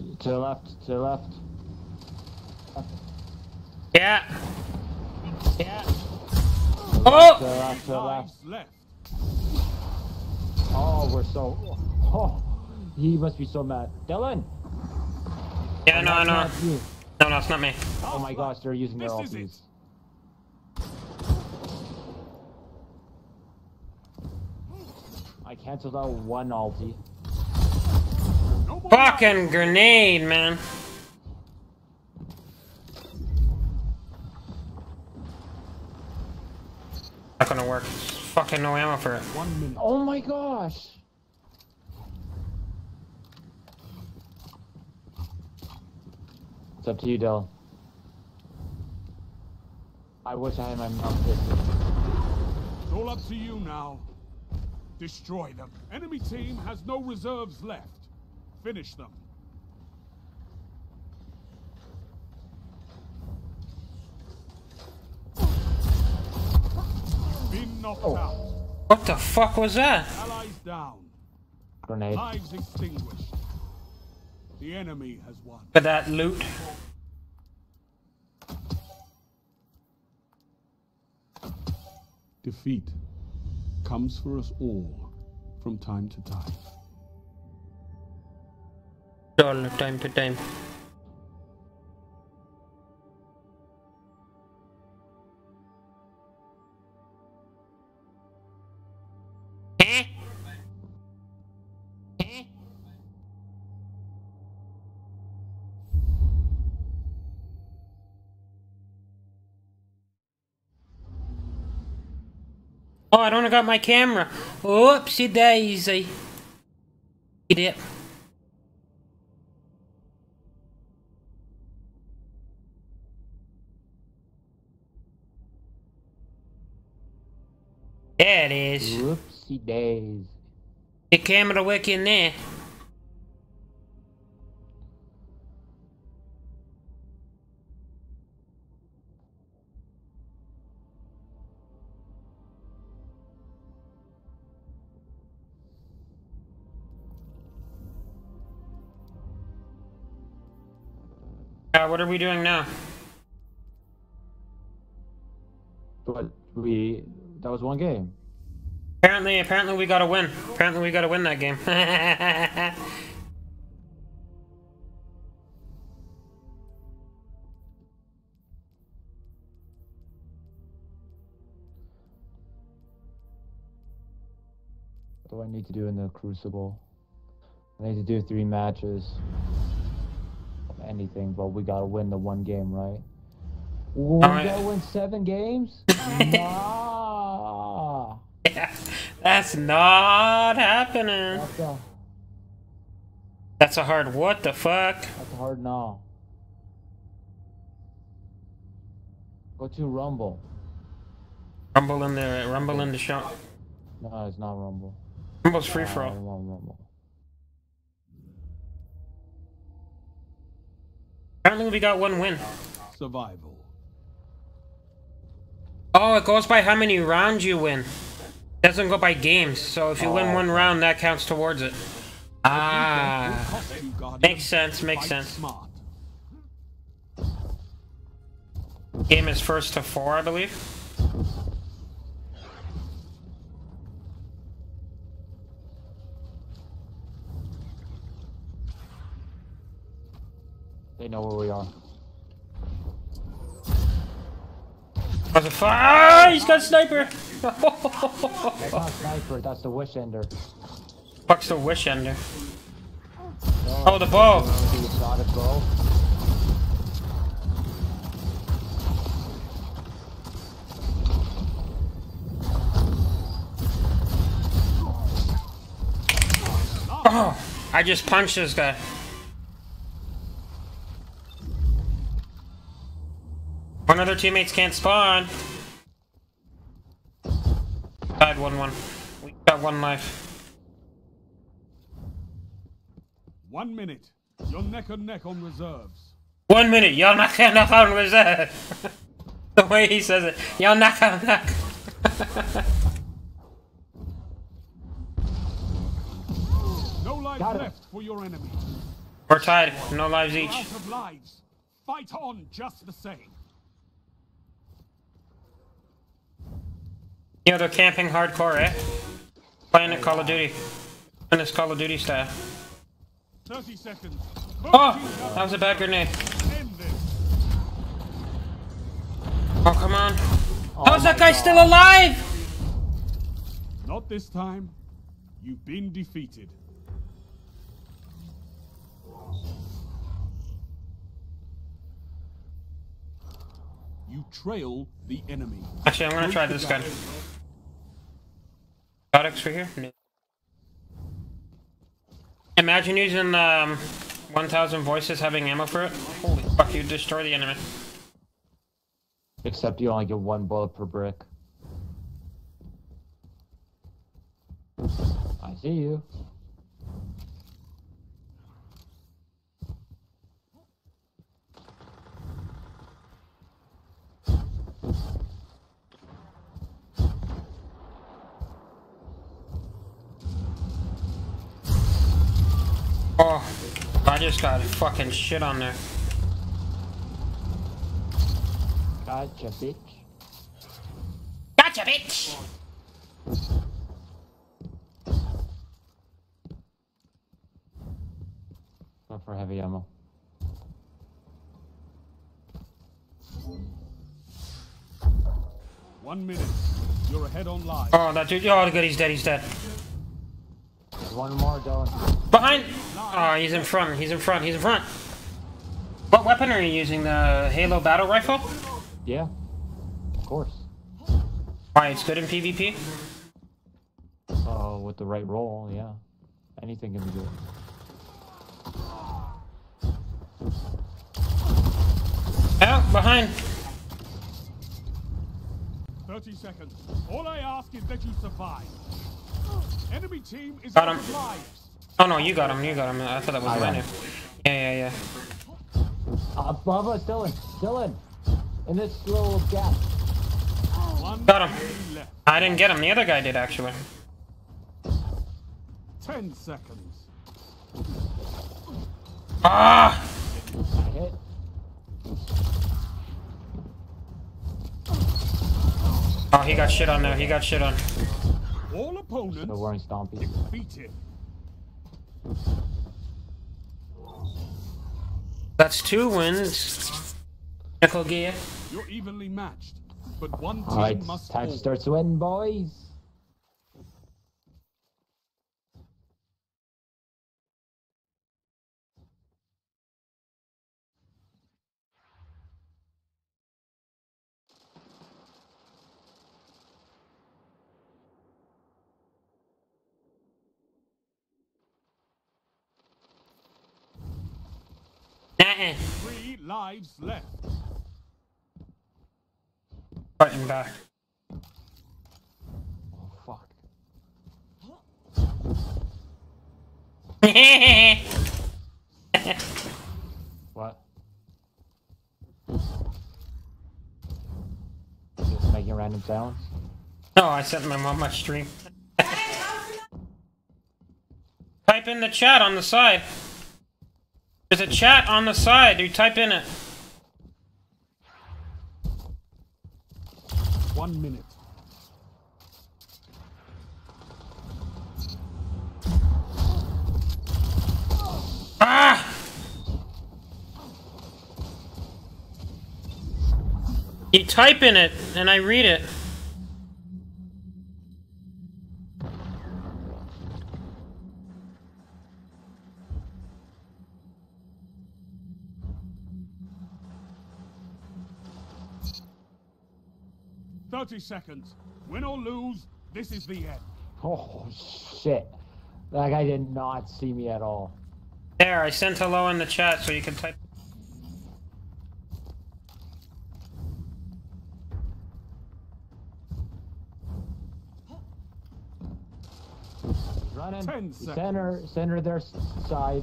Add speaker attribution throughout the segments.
Speaker 1: To, to the left, to the left.
Speaker 2: Yeah. Yeah. Oh!
Speaker 1: To
Speaker 2: Oh!
Speaker 1: the left, to the left.
Speaker 3: Left.
Speaker 1: Oh, we're so. Oh, he must be so mad. Dylan!
Speaker 2: Yeah, no, no. know. No, no, it's not me.
Speaker 1: Oh my gosh, they're using their
Speaker 3: This is
Speaker 1: ultis. I canceled out one ulti.
Speaker 3: No more
Speaker 2: Fucking grenade, man. Not gonna work. Fucking no ammo for it.
Speaker 3: One minute.
Speaker 1: Oh my gosh! It's up to you, Dell. I wish I had my mouth pistol.
Speaker 3: It's all up to you now. Destroy them. Enemy team has no reserves left. Finish them. Been knocked
Speaker 1: Oh.
Speaker 3: out.
Speaker 2: What the fuck was that?
Speaker 3: Allies down.
Speaker 1: Grenade.
Speaker 3: Lives extinguished. The enemy has won.
Speaker 2: For that loot.
Speaker 3: Defeat comes for us all from time to time.
Speaker 2: All time to time. Oh, I don't have got my camera. Oopsie daisy. Idiot. There it is.
Speaker 1: Whoopsie days.
Speaker 2: The camera working there. Uh, what are we doing now?
Speaker 1: But we. That was one game.
Speaker 2: Apparently, apparently we gotta win. Apparently we gotta win that game.
Speaker 1: What do I need to do in the Crucible? I need to do three matches. Anything, but we gotta win the one game, right? We gotta win seven games? nah.
Speaker 2: That's not happening.
Speaker 1: That's a,
Speaker 2: hard what the fuck?
Speaker 1: that's a hard no. Go to Rumble.
Speaker 2: Rumble in the rumble in the shop.
Speaker 1: No, it's not Rumble.
Speaker 2: Rumble's free for all.
Speaker 1: want Rumble.
Speaker 2: Apparently we got one win.
Speaker 3: Survival.
Speaker 2: Oh, it goes by how many rounds you win. Doesn't go by games, so if you win
Speaker 1: Oh.
Speaker 2: one round, that counts towards it. Ah,
Speaker 3: Cost you, Guardian.
Speaker 2: makes sense, makes sense. Game is first to four, I believe.
Speaker 1: They know where we are.
Speaker 2: Ah, he's got sniper.
Speaker 1: That's not Sniper, that's the Wish Ender.
Speaker 2: Fuck's the wish ender. Oh, the bow.
Speaker 1: Bow.
Speaker 2: Oh, I just punched this guy. One of their teammates can't spawn. Died one one. We got one life.
Speaker 3: One minute. You're neck and neck on reserves.
Speaker 2: One minute, You're neck and neck on reserve. the way he says it, You're neck and neck.
Speaker 3: No lives
Speaker 1: Got
Speaker 3: left for your enemy.
Speaker 2: We're tied. No lives each.
Speaker 3: out of lives. Fight on just the same.
Speaker 2: You know, they're camping hardcore, eh? Playing at Call of Duty. In this Call of Duty style.
Speaker 3: 30 seconds.
Speaker 2: Oh! That was a bad grenade. Oh, come on.
Speaker 1: Oh
Speaker 2: How's that guy
Speaker 1: God.
Speaker 2: still alive?
Speaker 3: Not this time. You've been defeated. You trail the enemy.
Speaker 2: Actually, I'm gonna try this gun. Products for here? Imagine using um, 1000 voices having ammo for it. Holy fuck, you destroy the enemy.
Speaker 1: Except you only get one bullet per brick. I see you.
Speaker 2: Oh, I just got fucking shit on there.
Speaker 1: Gotcha, bitch.
Speaker 2: Gotcha, bitch!
Speaker 1: Go for heavy ammo.
Speaker 3: One minute. You're ahead on live.
Speaker 2: Oh, that dude. Oh, good, he's dead, he's dead.
Speaker 1: There's one more, Dylan.
Speaker 2: Behind! Oh, he's in front, he's in front, he's in front. What weapon are you using? The Halo Battle Rifle?
Speaker 1: Yeah. Of course.
Speaker 2: Why, it's good in PvP?
Speaker 1: Oh, with the right roll, yeah. Anything can be good.
Speaker 2: Oh, behind.
Speaker 3: 30 seconds. All I ask is that you survive. Enemy team is
Speaker 2: Got him. Oh no, you got him, you got him. I thought that was
Speaker 1: I
Speaker 2: mine.
Speaker 1: ran.
Speaker 2: Yeah, yeah, yeah.
Speaker 1: Uh, above us, Dylan. Dylan! In this little gap.
Speaker 2: Got him. I didn't get him, the other guy did actually.
Speaker 3: 10 seconds.
Speaker 2: Ah!
Speaker 1: Hit.
Speaker 2: Oh, he got shit on there, he got shit on.
Speaker 3: All opponents
Speaker 1: Still wearing Stompy.
Speaker 3: defeated.
Speaker 2: That's two wins. Nickel gear.
Speaker 3: You're evenly matched, but one team
Speaker 1: Alright,
Speaker 3: must
Speaker 1: time to
Speaker 3: fall.
Speaker 1: start sweating, boys.
Speaker 2: Nah,
Speaker 3: Three lives left.
Speaker 2: fighting back.
Speaker 1: Oh, fuck. What? Just making random sounds?
Speaker 2: oh, I sent my mom my stream. type in the chat on the side. There's a chat on the side. You type in it.
Speaker 3: One minute.
Speaker 2: Ah! You type in it, and I read it.
Speaker 3: Thirty seconds. Win or lose, this is the end.
Speaker 1: Oh, shit. That guy did not see me at all.
Speaker 2: There, I sent hello in the chat so you can type.
Speaker 1: Running.
Speaker 3: Ten seconds.
Speaker 1: Center, center their side.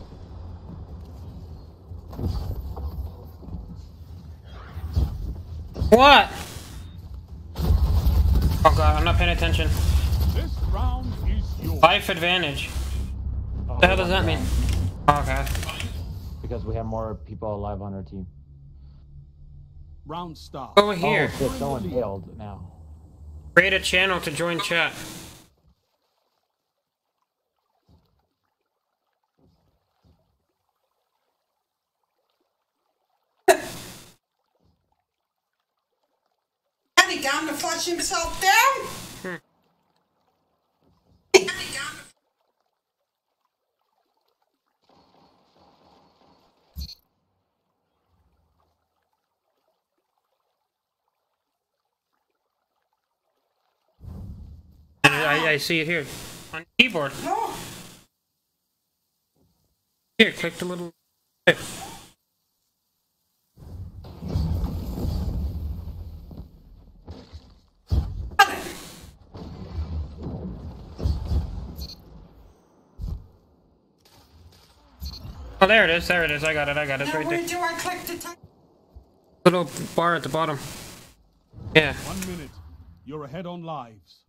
Speaker 2: What? Oh god, I'm not paying attention.
Speaker 3: This round is yours.
Speaker 2: Life advantage.
Speaker 1: Oh,
Speaker 2: What the hell does that mean? Oh god.
Speaker 1: because we have more people alive on our team.
Speaker 3: Round stop.
Speaker 2: Over here.
Speaker 1: Oh shit, someone bailed now.
Speaker 2: Create a channel to join chat.
Speaker 4: Had he gone to flush himself down?
Speaker 2: I, I see it here on keyboard. Here, click the little. Oh, there it is. There it is. I got it. I got it. It's
Speaker 4: now
Speaker 2: right
Speaker 4: where
Speaker 2: there.
Speaker 4: do I click to type?
Speaker 2: Little bar at the bottom. Yeah.
Speaker 3: One minute. You're ahead on lives.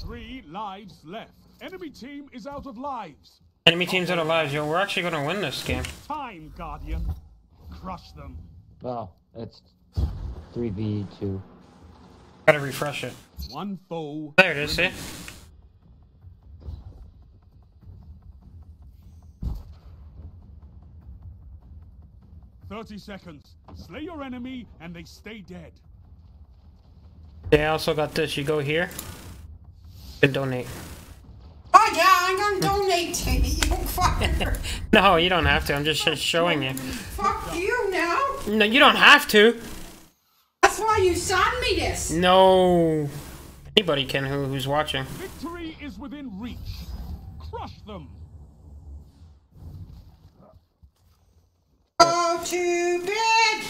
Speaker 3: Three lives left. Enemy team is out of lives.
Speaker 2: Enemy team's out of lives. Yo, we're actually gonna win this game.
Speaker 3: Time, Guardian. Crush them.
Speaker 1: Well, it's 3v2.
Speaker 2: Gotta refresh it.
Speaker 3: One foe.
Speaker 2: There it is. See?
Speaker 3: Thirty seconds. Slay your enemy and they stay dead.
Speaker 2: Yeah, I also got this. You go here. And donate.
Speaker 4: Oh yeah, I'm gonna donate to you, you fucker.
Speaker 2: No, you don't have to. I'm just sh- showing you.
Speaker 4: Fuck you now.
Speaker 2: No, you don't have to.
Speaker 4: That's why you signed me this.
Speaker 2: No. Anybody can who, who's watching.
Speaker 3: Victory is within reach. Crush them.
Speaker 4: Go to bed.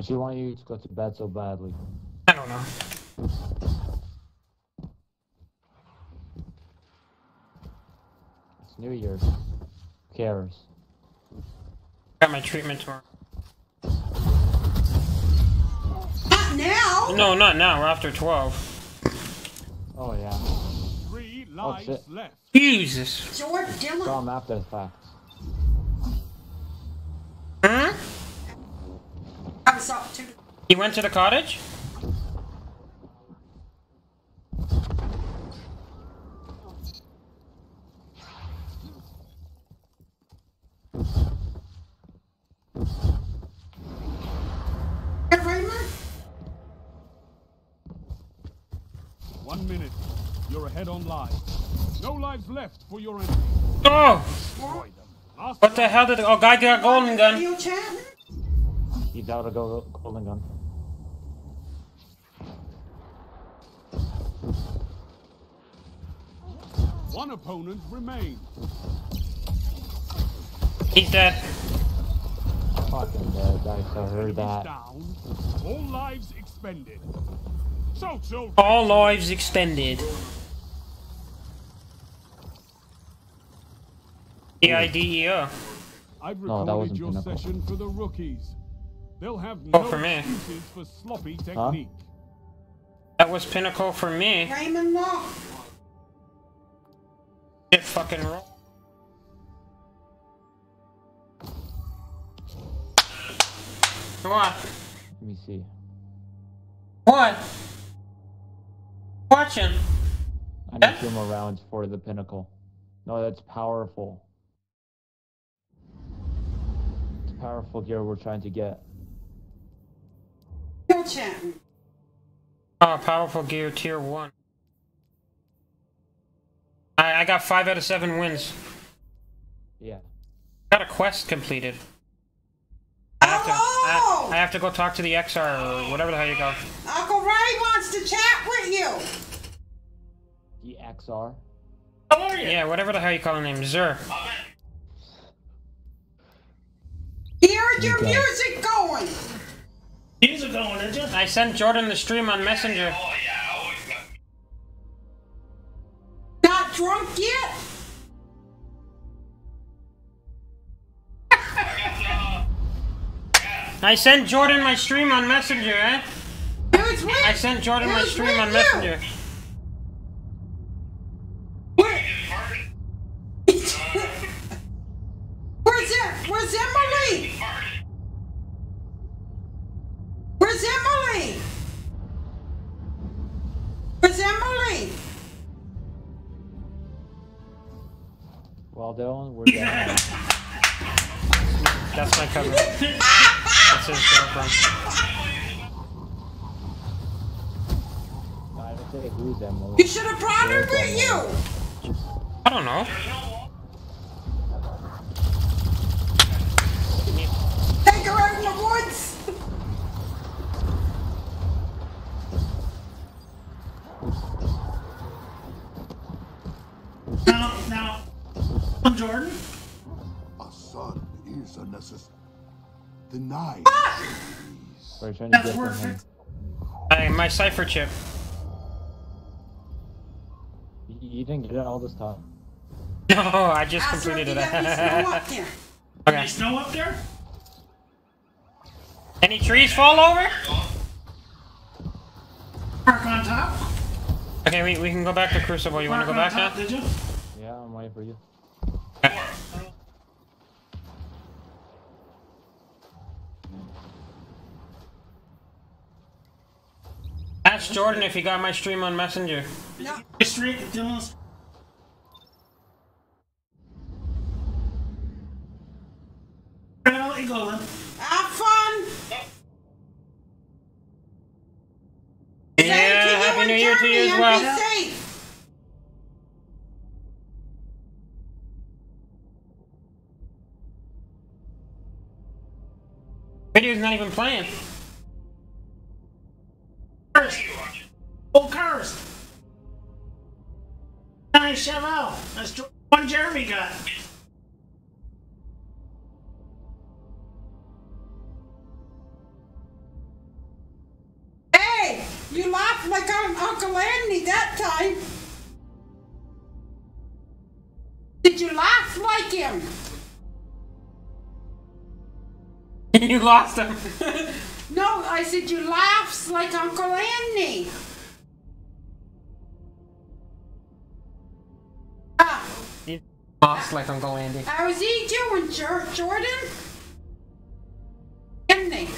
Speaker 1: She want you to go to bed so badly.
Speaker 2: I don't know.
Speaker 1: It's New Year's. Who cares?
Speaker 2: Got my treatment tomorrow.
Speaker 4: Not now.
Speaker 2: No, not now. We're after 12.
Speaker 1: Oh yeah.
Speaker 3: Three oh, lives
Speaker 1: shit.
Speaker 3: left.
Speaker 2: Jesus.
Speaker 4: George
Speaker 1: Saw
Speaker 4: Dylan.
Speaker 1: him after the fact.
Speaker 2: Huh?
Speaker 4: I was up to.
Speaker 2: You went to the cottage?
Speaker 4: Raymond.
Speaker 3: One minute. You're ahead on lives. No lives left for your enemy.
Speaker 2: Oh!
Speaker 3: Destroy them. Last
Speaker 2: What the hell did. Oh, guy got a golden gun.
Speaker 4: you chatting?
Speaker 1: He's out golden gun.
Speaker 3: One opponent remains.
Speaker 2: He's dead.
Speaker 1: Fucking dead. I heard that.
Speaker 3: down. All lives expended. So, so.
Speaker 2: All lives extended. E-I-D-E-O.
Speaker 3: I've
Speaker 1: No, that wasn't
Speaker 3: your
Speaker 1: Pinnacle.
Speaker 3: session for the rookies. They'll have
Speaker 2: Oh,
Speaker 3: no
Speaker 2: for me.
Speaker 3: excuses for sloppy technique.
Speaker 2: That was pinnacle for me.
Speaker 4: Raymond Law.
Speaker 2: Get fucking roll. What?
Speaker 1: Let me see.
Speaker 2: What? Watching.
Speaker 1: I need
Speaker 2: Yeah?
Speaker 1: two more rounds for the pinnacle. No, that's powerful. Powerful gear we're trying to get.
Speaker 4: You chatting?
Speaker 2: Oh, powerful gear tier one. I, I got five out of seven wins.
Speaker 1: Yeah.
Speaker 2: Got a quest completed. I have to, I, I have to go talk to the XR or whatever the hell you go.
Speaker 4: Uncle Ray wants to chat with you.
Speaker 1: The XR. How are you?
Speaker 2: Yeah, whatever the hell you call the name. Zer.
Speaker 4: Here's your
Speaker 1: Okay.
Speaker 4: music going.
Speaker 5: Music going, is it?
Speaker 2: I sent Jordan the stream on Messenger.
Speaker 5: Oh yeah, always got
Speaker 4: Not drunk yet?
Speaker 2: I sent Jordan my stream on Messenger, eh?
Speaker 4: Who's with?
Speaker 2: I sent Jordan my stream on
Speaker 4: you?
Speaker 2: Messenger.
Speaker 1: We're down.
Speaker 2: That's my cover. That's his girlfriend.
Speaker 1: I don't say who's Emily.
Speaker 4: You should have brought her with you.
Speaker 2: I don't know.
Speaker 3: Ah! is a necessity. Denied.
Speaker 1: We're trying to
Speaker 5: That's
Speaker 1: get from him.
Speaker 5: perfect.
Speaker 2: Hey, my cipher chip.
Speaker 1: You, you didn't get it all this time.
Speaker 2: No, I just
Speaker 4: Ask
Speaker 2: completed it.
Speaker 4: got snow up there.
Speaker 2: okay.
Speaker 5: Any snow up there?
Speaker 2: Any trees fall over?
Speaker 5: Park on top.
Speaker 2: Okay, we, we can go back to Crucible. You want to go back
Speaker 5: top,
Speaker 2: now?
Speaker 5: Did you?
Speaker 1: Yeah, I'm waiting for you.
Speaker 2: Okay. Ask Jordan if he got my stream on Messenger.
Speaker 4: No.
Speaker 5: Straight, Dylan's. Alright, I'll let you go then.
Speaker 4: Have fun.
Speaker 2: Yeah,
Speaker 4: to you
Speaker 2: Happy
Speaker 4: and
Speaker 2: New Year to you as well.
Speaker 4: Be safe.
Speaker 2: Video's not even playing.
Speaker 5: Cars. Oh, cars. Nice Chevelle. That's the one Jeremy got.
Speaker 4: Hey, you laughed like I'm Uncle Andy that time. Did you laugh like him?
Speaker 2: you lost him.
Speaker 4: No, I said you laughs like Uncle Andy. Ah,
Speaker 2: you lost like Uncle Andy.
Speaker 4: how's he doing, Jor- Jordan? Andy.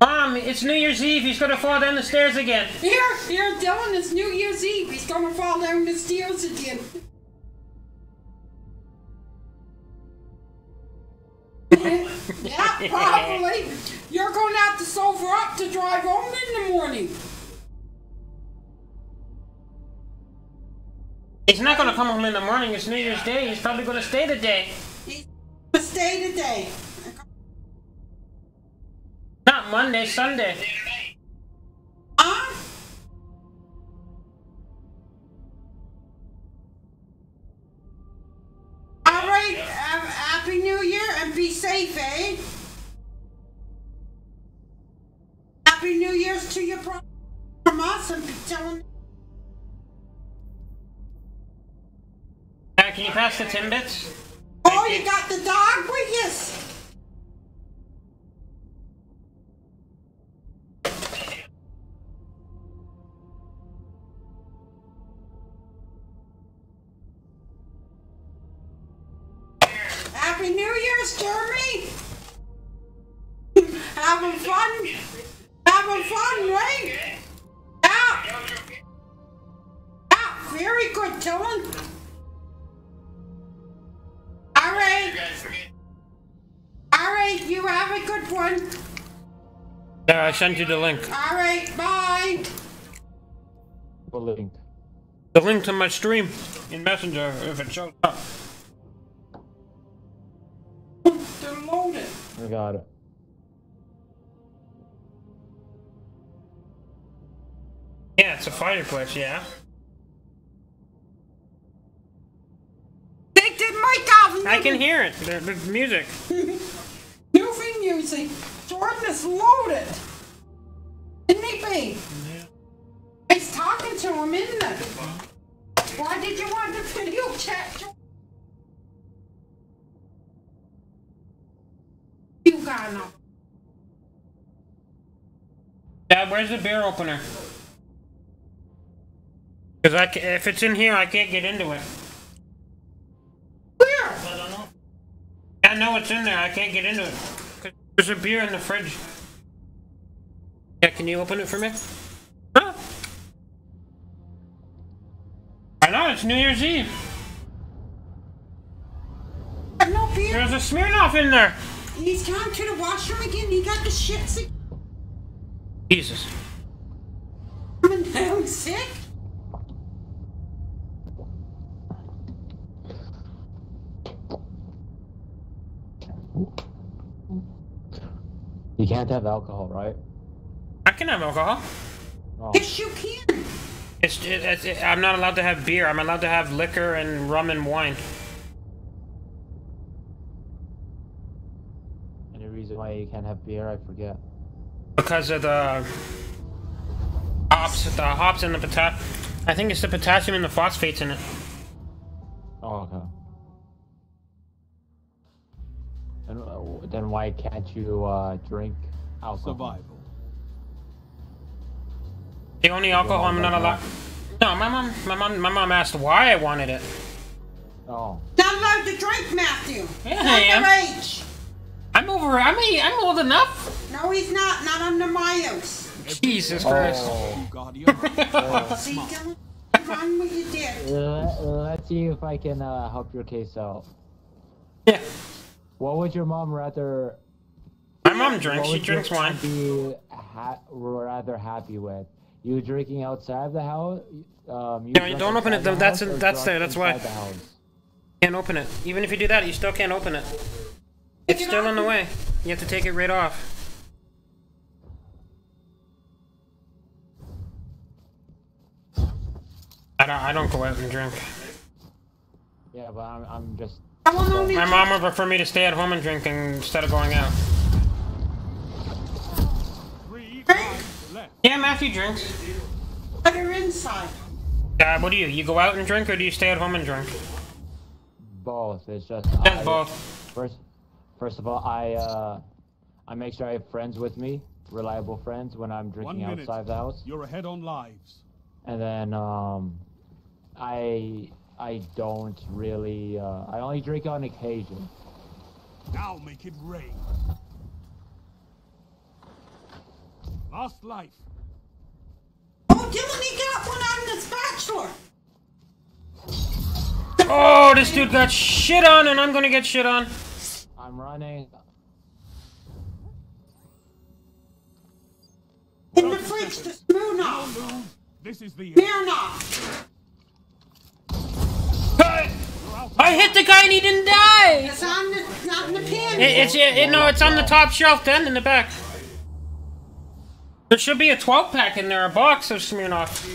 Speaker 2: Mom, it's New Year's Eve. He's gonna fall down the stairs again.
Speaker 4: Here, here, Dylan, it's New Year's Eve. He's gonna fall down the stairs again. Yeah, probably. You're gonna have to sober up to drive home in the morning.
Speaker 2: He's not gonna come home in the morning. It's New Year's Day. He's probably gonna stay the day.
Speaker 4: He's gonna stay today.
Speaker 2: Not Monday, Sunday.
Speaker 4: Be safe, eh? Happy New Year's to you from from us and be telling.
Speaker 2: Uh, can you pass the Timbits?
Speaker 4: Oh,
Speaker 2: you.
Speaker 4: you got the dog with us.
Speaker 2: There, I sent you the link.
Speaker 4: All right, bye.
Speaker 1: What link?
Speaker 2: The link to my stream in Messenger if it shows up.
Speaker 4: They're loaded.
Speaker 1: I got it.
Speaker 2: Yeah, it's a fireplace, yeah.
Speaker 4: Take the mic off.
Speaker 2: I can hear it. The, the music.
Speaker 4: Movie music. Jordan is loaded. Babe? He's talking to him, isn't it? Why did you want the video chat? You got no.
Speaker 2: Dad, where's the beer opener? Because I ca if it's in here, I can't get into it.
Speaker 4: Where?
Speaker 5: I don't know.
Speaker 2: I know it's in there. I can't get into it. 'Cause There's a beer in the fridge. Yeah, can you open it for me? Huh? Why not? It's New Year's Eve.
Speaker 4: No beer.
Speaker 2: There's a Smirnoff in there.
Speaker 4: He's gone to the washroom again. He got the shits again.
Speaker 2: Jesus.
Speaker 4: Coming down sick.
Speaker 1: You can't have alcohol, right?
Speaker 2: I can have alcohol.
Speaker 1: Oh,
Speaker 4: Yes, you can.
Speaker 2: It's, it, it's it, I'm not allowed to have beer. I'm allowed to have liquor and rum and wine.
Speaker 1: any reason why you can't have beer? I forget.
Speaker 2: Because of the hops, the hops and the potassium. I think it's the potassium and the phosphates in it.
Speaker 1: Oh, okay. And uh, then why can't you uh, drink alcohol?
Speaker 3: Survival.
Speaker 2: The only alcohol I'm not allowed. No, my mom, my mom, my mom asked why I wanted it.
Speaker 1: Oh,
Speaker 4: Not allowed to drink, Matthew.
Speaker 2: Yeah, I am.
Speaker 4: Underage.
Speaker 2: I'm over. I'm a, I'm old enough.
Speaker 4: No, he's not. Not under my house.
Speaker 2: Jesus Christ.
Speaker 1: oh.
Speaker 3: Guardian.
Speaker 4: See, Dylan? Run with your dick.
Speaker 1: Let, let's see if I can uh, help your case out.
Speaker 2: Yeah.
Speaker 1: What would your mom rather?
Speaker 2: My mom drinks. She drinks wine.
Speaker 1: mom Be ha- rather happy with you drinking outside the house. Um, you
Speaker 2: No, you don't open it,
Speaker 1: the
Speaker 2: that's-
Speaker 1: house or
Speaker 2: that's there, that's why.
Speaker 1: inside the?
Speaker 2: Can't open it. Even if you do that, you still can't open it. It's still in the way. You have to take it right off. I don't. I don't go out and drink.
Speaker 1: Yeah, but I'm, I'm just.
Speaker 4: I will only
Speaker 2: My mom would prefer me to stay at home and drink instead of going out.
Speaker 3: Three lives left.
Speaker 2: Yeah, Matthew drinks.
Speaker 4: put her inside.
Speaker 2: Uh, what do you? You go out and drink, or do you stay at home and drink?
Speaker 1: Both. It's just.
Speaker 2: Just
Speaker 1: I-
Speaker 2: both.
Speaker 1: First, first of all, I uh, I make sure I have friends with me, reliable friends, when I'm drinking
Speaker 3: minute.
Speaker 1: outside the house,
Speaker 3: You're ahead on lives.
Speaker 1: and then um, I I don't really. Uh, I only drink on occasion.
Speaker 3: Now make it rain. Last life.
Speaker 4: Oh, got one on the spatula.
Speaker 2: Oh, this dude got shit on, and I'm gonna get shit on.
Speaker 1: I'm running.
Speaker 4: In the fridge to Smirnoff.
Speaker 3: This is the end.
Speaker 4: Smirnoff.
Speaker 2: I hit the guy and he didn't die.
Speaker 4: It's on the, not in the pan.
Speaker 2: It, it's it, no, it's on the top shelf, then in the back. There should be a 12 pack in there, a box of Smirnoff.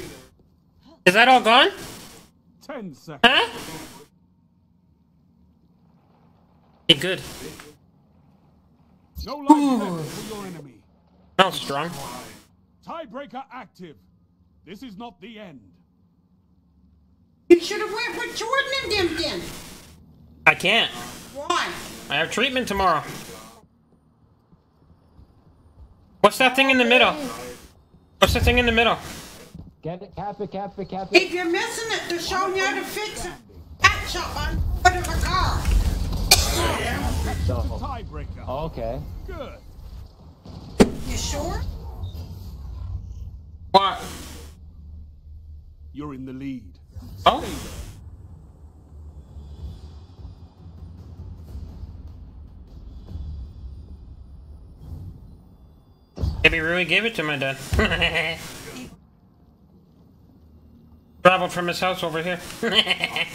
Speaker 2: Is that all gone?
Speaker 3: Ten seconds.
Speaker 2: Huh? Hey, good.
Speaker 3: No life for your enemy.
Speaker 2: Smells strong.
Speaker 3: Tiebreaker active. This is not the end.
Speaker 4: You should have went with Jordan and them then.
Speaker 2: I can't.
Speaker 4: Why?
Speaker 2: I have treatment tomorrow. What's that thing in the middle? What's the thing in the middle?
Speaker 1: Get it, cap it, cap it, cap it.
Speaker 4: If you're missing it, they're showing you how to fix it. Catch up on foot of a car.
Speaker 1: So,
Speaker 3: Tiebreaker.
Speaker 1: okay.
Speaker 3: Good.
Speaker 4: You sure?
Speaker 2: What?
Speaker 3: You're in the lead.
Speaker 2: Oh? Maybe Rui gave it to my dad. Traveled from his house over here.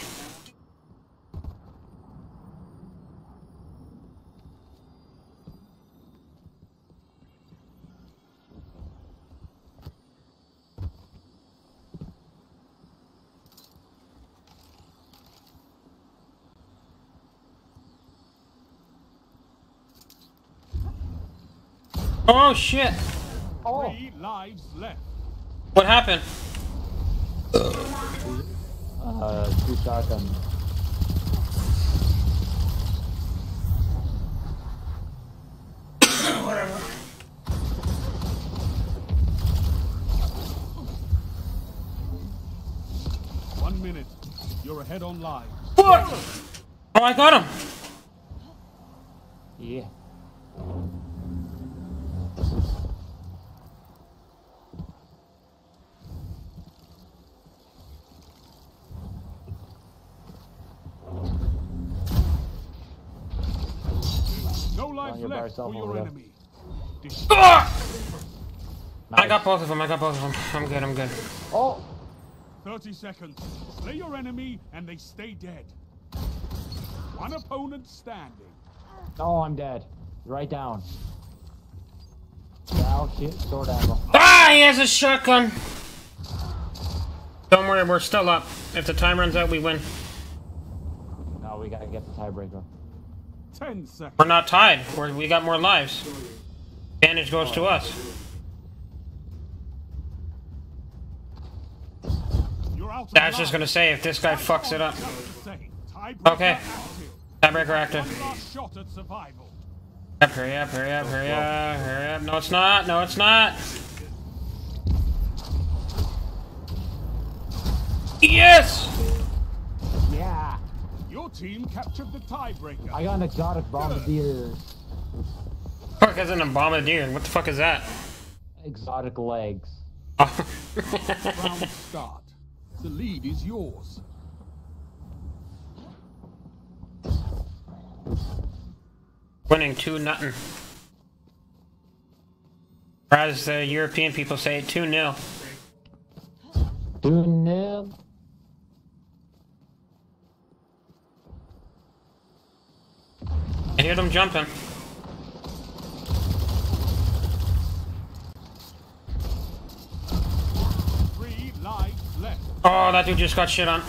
Speaker 2: oh shit!
Speaker 3: Three lives left.
Speaker 2: What happened?
Speaker 1: Uh, two shotguns.
Speaker 3: One minute. You're ahead on lives.
Speaker 2: What? Oh, I got him.
Speaker 1: Yeah.
Speaker 3: Lives
Speaker 1: you're by
Speaker 3: left
Speaker 1: yourself
Speaker 3: for your
Speaker 1: over there.
Speaker 3: enemy. Dis-
Speaker 2: I got both of them. I got both of them. I'm good. I'm good.
Speaker 1: Oh!
Speaker 3: 30 seconds. Slay your enemy and they stay dead. One opponent standing.
Speaker 1: Oh, I'm dead. Right down. Now, shit, sword ammo.
Speaker 2: Ah, he has a shotgun. Don't worry, we're still up. If the time runs out, we win.
Speaker 1: No, we gotta get the tiebreaker.
Speaker 3: 10 seconds.
Speaker 2: We're not tied. We're, we got more lives. Advantage goes to us.
Speaker 3: You're out of
Speaker 2: That's just gonna say if this guy fucks it up.
Speaker 3: Just the same. Tiebreaker
Speaker 2: Okay. Tiebreaker active.
Speaker 3: Shot at survival.
Speaker 2: Up, hurry up, hurry up, hurry up, hurry up. No, it's not. No, it's not. Yes!
Speaker 1: Yeah!
Speaker 3: Your team captured the tiebreaker.
Speaker 1: I got an exotic bombardier.
Speaker 2: Fuck is an bombardier? What the fuck is that?
Speaker 1: Exotic legs.
Speaker 3: Round start. The lead is yours.
Speaker 2: Winning two nothing. Or as the European people say, two nil.
Speaker 1: Two nil.
Speaker 2: I hear them jumping. Oh, that dude just got shit on.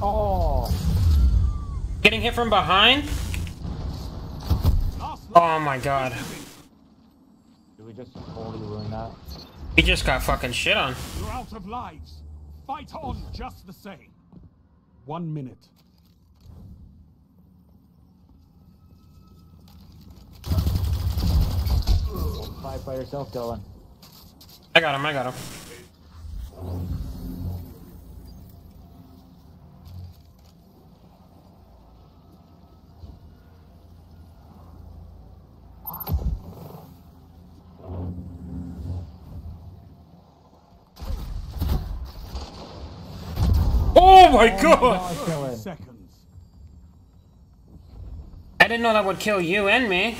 Speaker 1: Oh!
Speaker 2: Getting hit from behind? Oh my god.
Speaker 1: Did we just totally ruin that?
Speaker 2: He just got fucking shit on.
Speaker 3: You're out of lives. Fight on just the same. One minute.
Speaker 1: Fight by yourself, Dylan.
Speaker 2: I got him, I got him. Oh my oh, god!
Speaker 1: Oh,
Speaker 3: Seconds.
Speaker 2: I didn't know that would kill you and me.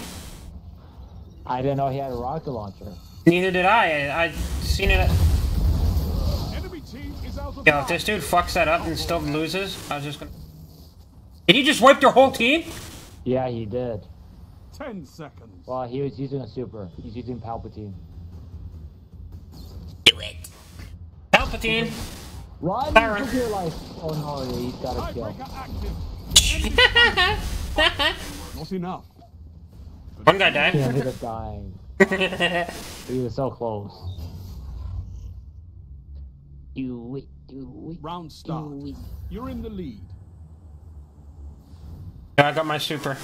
Speaker 1: I didn't know he had a rocket launcher.
Speaker 2: Neither did I. I, I seen it.
Speaker 3: Enemy team is out of
Speaker 2: Yo, if this dude fucks that up and still loses, I was just gonna. Did he just wipe your whole team?
Speaker 1: Yeah, he did.
Speaker 3: Ten seconds.
Speaker 1: Well, he was using a super. He's using Palpatine.
Speaker 2: Do it. Palpatine.
Speaker 1: Run
Speaker 2: Byron.
Speaker 1: for your life. Oh no, he's got a kill.
Speaker 3: Tiebreaker active. Not enough.
Speaker 2: One guy
Speaker 1: He
Speaker 2: died.
Speaker 1: ended up dying. He was so close. Do it, do it,
Speaker 3: Round start.
Speaker 1: do it.
Speaker 3: You're in the lead.
Speaker 2: Yeah, I got my super.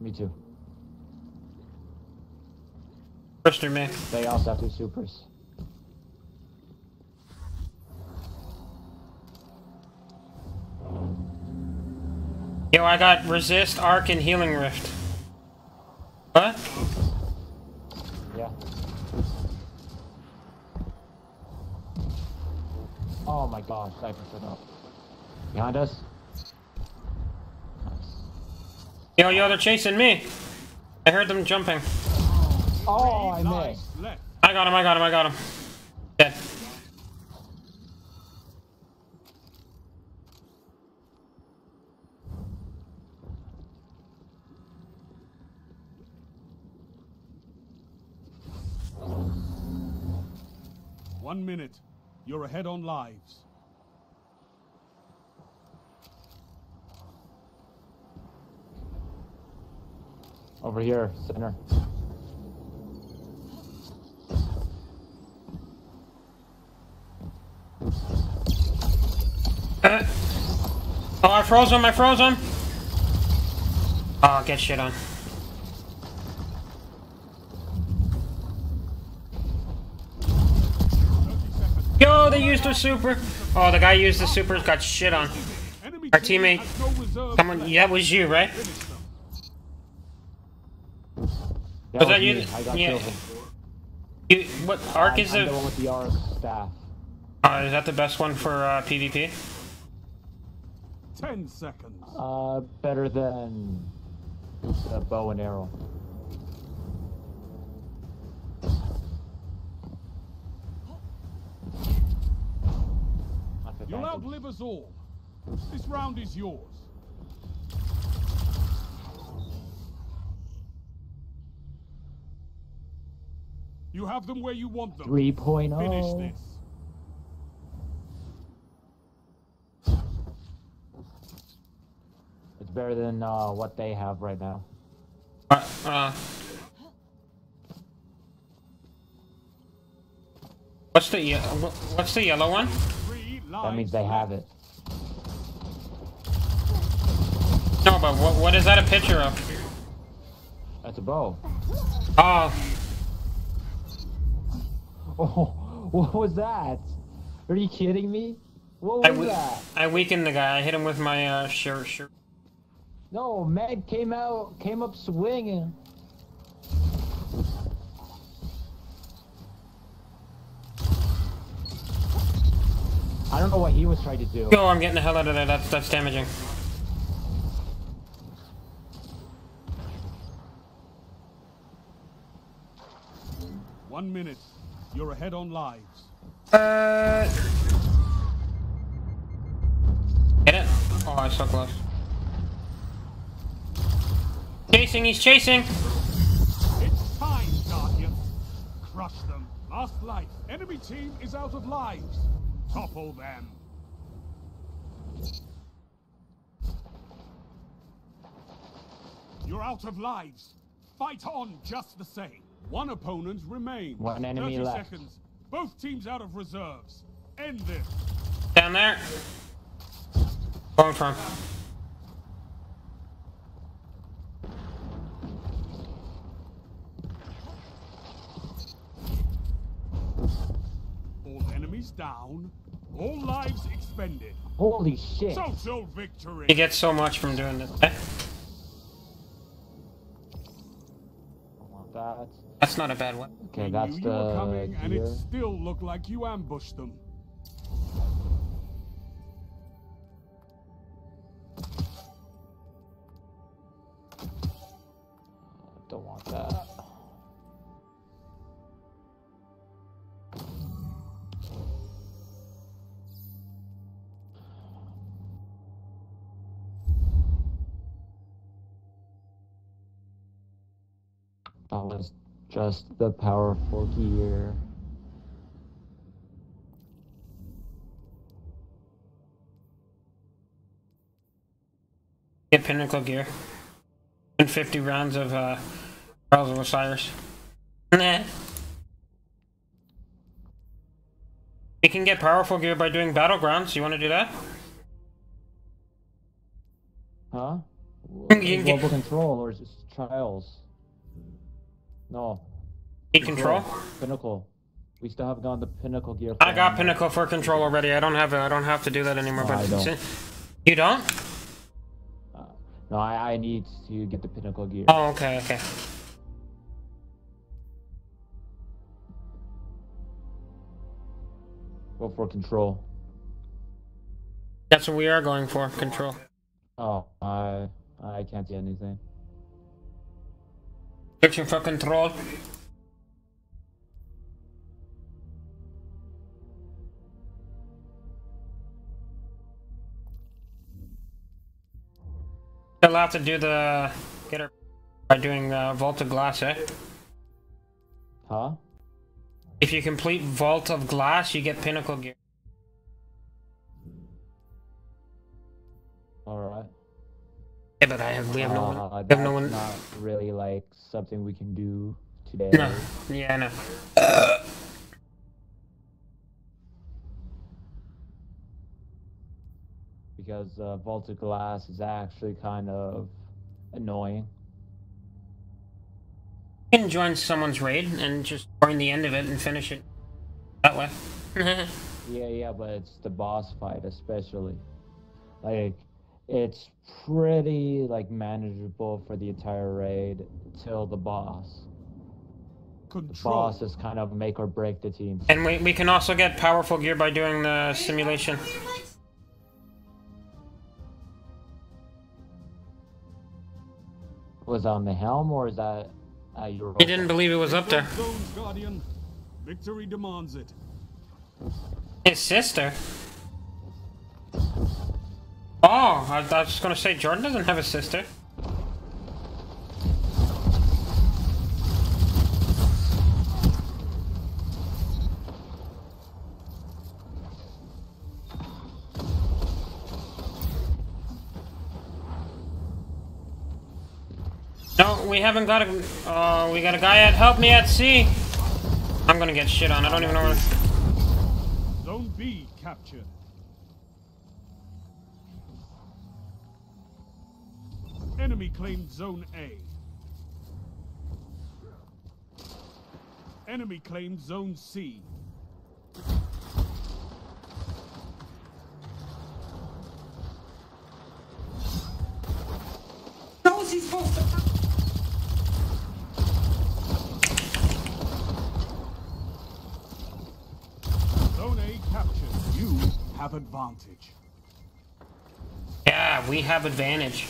Speaker 1: Me too.
Speaker 2: First through me.
Speaker 1: They also have two supers.
Speaker 2: Yo, I got resist, arc, and healing rift. What?
Speaker 1: Yeah. Oh my gosh, Cypher shut up. Behind us? Nice.
Speaker 2: Yo, yo, they're chasing me. I heard them jumping.
Speaker 1: Oh, I
Speaker 3: Lives
Speaker 1: missed.
Speaker 2: I got him, I got him, I got him. Dead.
Speaker 3: One minute. You're ahead on lives.
Speaker 1: Over here, center.
Speaker 2: Uh, oh, I froze him, I froze him. Oh, get shit on.
Speaker 3: 30.
Speaker 2: Yo, they used a super. Oh, the guy used the super, got shit on. Our teammate- Someone,
Speaker 3: left.
Speaker 2: that was you, right?
Speaker 1: That
Speaker 2: Was that
Speaker 1: me.
Speaker 2: you?
Speaker 1: I got
Speaker 2: Yeah.
Speaker 1: killed.
Speaker 2: You, what arc
Speaker 1: I'm,
Speaker 2: is it?
Speaker 1: the one with the R staff.
Speaker 2: Uh, is that the best one for uh, PvP?
Speaker 3: Ten seconds.
Speaker 1: Uh, better than a bow and arrow.
Speaker 3: You'll outlive us all. This round is yours. You have them where you want them.
Speaker 1: 3.0.
Speaker 3: Finish this.
Speaker 1: It's better than uh, what they have right now.
Speaker 2: Uh, uh, what's the what's the yellow one?
Speaker 1: That means they have it.
Speaker 2: No, but what what is that a picture of?
Speaker 1: That's a bow.
Speaker 2: Oh,
Speaker 1: Oh, what was that? Are you kidding me? What
Speaker 2: I,
Speaker 1: was
Speaker 2: we-
Speaker 1: that?
Speaker 2: I weakened the guy. I hit him with my uh, shirt. shirt.
Speaker 1: No, Meg came out, came up swinging. I don't know what he was trying to do.
Speaker 2: Go! I'm getting the hell out of there. That's that's damaging.
Speaker 3: One minute. You're ahead on lives.
Speaker 2: Uh, get it? Oh, I was so close. Chasing! He's chasing!
Speaker 3: It's time, Guardian. Crush them. Last life. Enemy team is out of lives. Topple them. You're out of lives. Fight on just the same. One opponent remains.
Speaker 1: One enemy
Speaker 3: 30
Speaker 1: left.
Speaker 3: seconds. Both teams out of reserves. End this.
Speaker 2: Down there. Going from.
Speaker 3: All enemies down. All lives expended.
Speaker 1: Holy shit.
Speaker 3: Social victory.
Speaker 2: He gets so much from doing this. Eh,
Speaker 1: I want that.
Speaker 2: That's not a bad one.
Speaker 1: Okay,
Speaker 3: We
Speaker 1: that's
Speaker 3: knew you were
Speaker 1: the
Speaker 3: coming, and it still looked like you ambushed them.
Speaker 1: Just the powerful gear.
Speaker 2: Get pinnacle gear. And 50 rounds of uh, Trials of Osiris. Nah. You can get powerful gear by doing battlegrounds. You want to do that?
Speaker 1: Huh? Global control or just trials? No.
Speaker 2: Need control.
Speaker 1: Pinnacle. We still haven't gotten the pinnacle gear.
Speaker 2: I got pinnacle for control already. I don't have. I don't have to do that anymore.
Speaker 1: No,
Speaker 2: but
Speaker 1: I don't.
Speaker 2: you don't?
Speaker 1: Uh, no, I, I need to get the pinnacle gear.
Speaker 2: Oh, okay, okay.
Speaker 1: Go for control.
Speaker 2: That's what we are going for. Control.
Speaker 1: Oh, I I can't see anything.
Speaker 2: Searching for control. They'll have to do the get her by doing uh, vault of glass, eh?
Speaker 1: Huh?
Speaker 2: If you complete vault of glass, you get pinnacle gear.
Speaker 1: All right.
Speaker 2: Yeah, but I have we have no one.
Speaker 1: Uh,
Speaker 2: We have no one.
Speaker 1: not really like something we can do today.
Speaker 2: No. Yeah, no.
Speaker 1: Because uh, vault of glass is actually kind of annoying.
Speaker 2: You can join someone's raid and just join the end of it and finish it that way.
Speaker 1: Yeah, yeah, but it's the boss fight especially. Like, it's pretty like manageable for the entire raid till the boss.
Speaker 3: Control.
Speaker 1: bosses kind of make or break the team.
Speaker 2: And we, we can also get powerful gear by doing the simulation.
Speaker 1: Was that on the helm or is that uh, your?
Speaker 2: He didn't believe it was up there.
Speaker 3: Zone's Guardian. Victory demands it.
Speaker 2: His sister. Oh, I, I was just gonna say Jordan doesn't have a sister. No, we haven't got a. Uh, we got a guy at help me at sea. I'm gonna get shit on. I don't even know where.
Speaker 3: Zone B captured. Enemy claimed Zone A. Enemy claimed Zone C.
Speaker 4: Knows he's supposed to.
Speaker 3: Zone A captured. You have advantage.
Speaker 2: Yeah, we have advantage.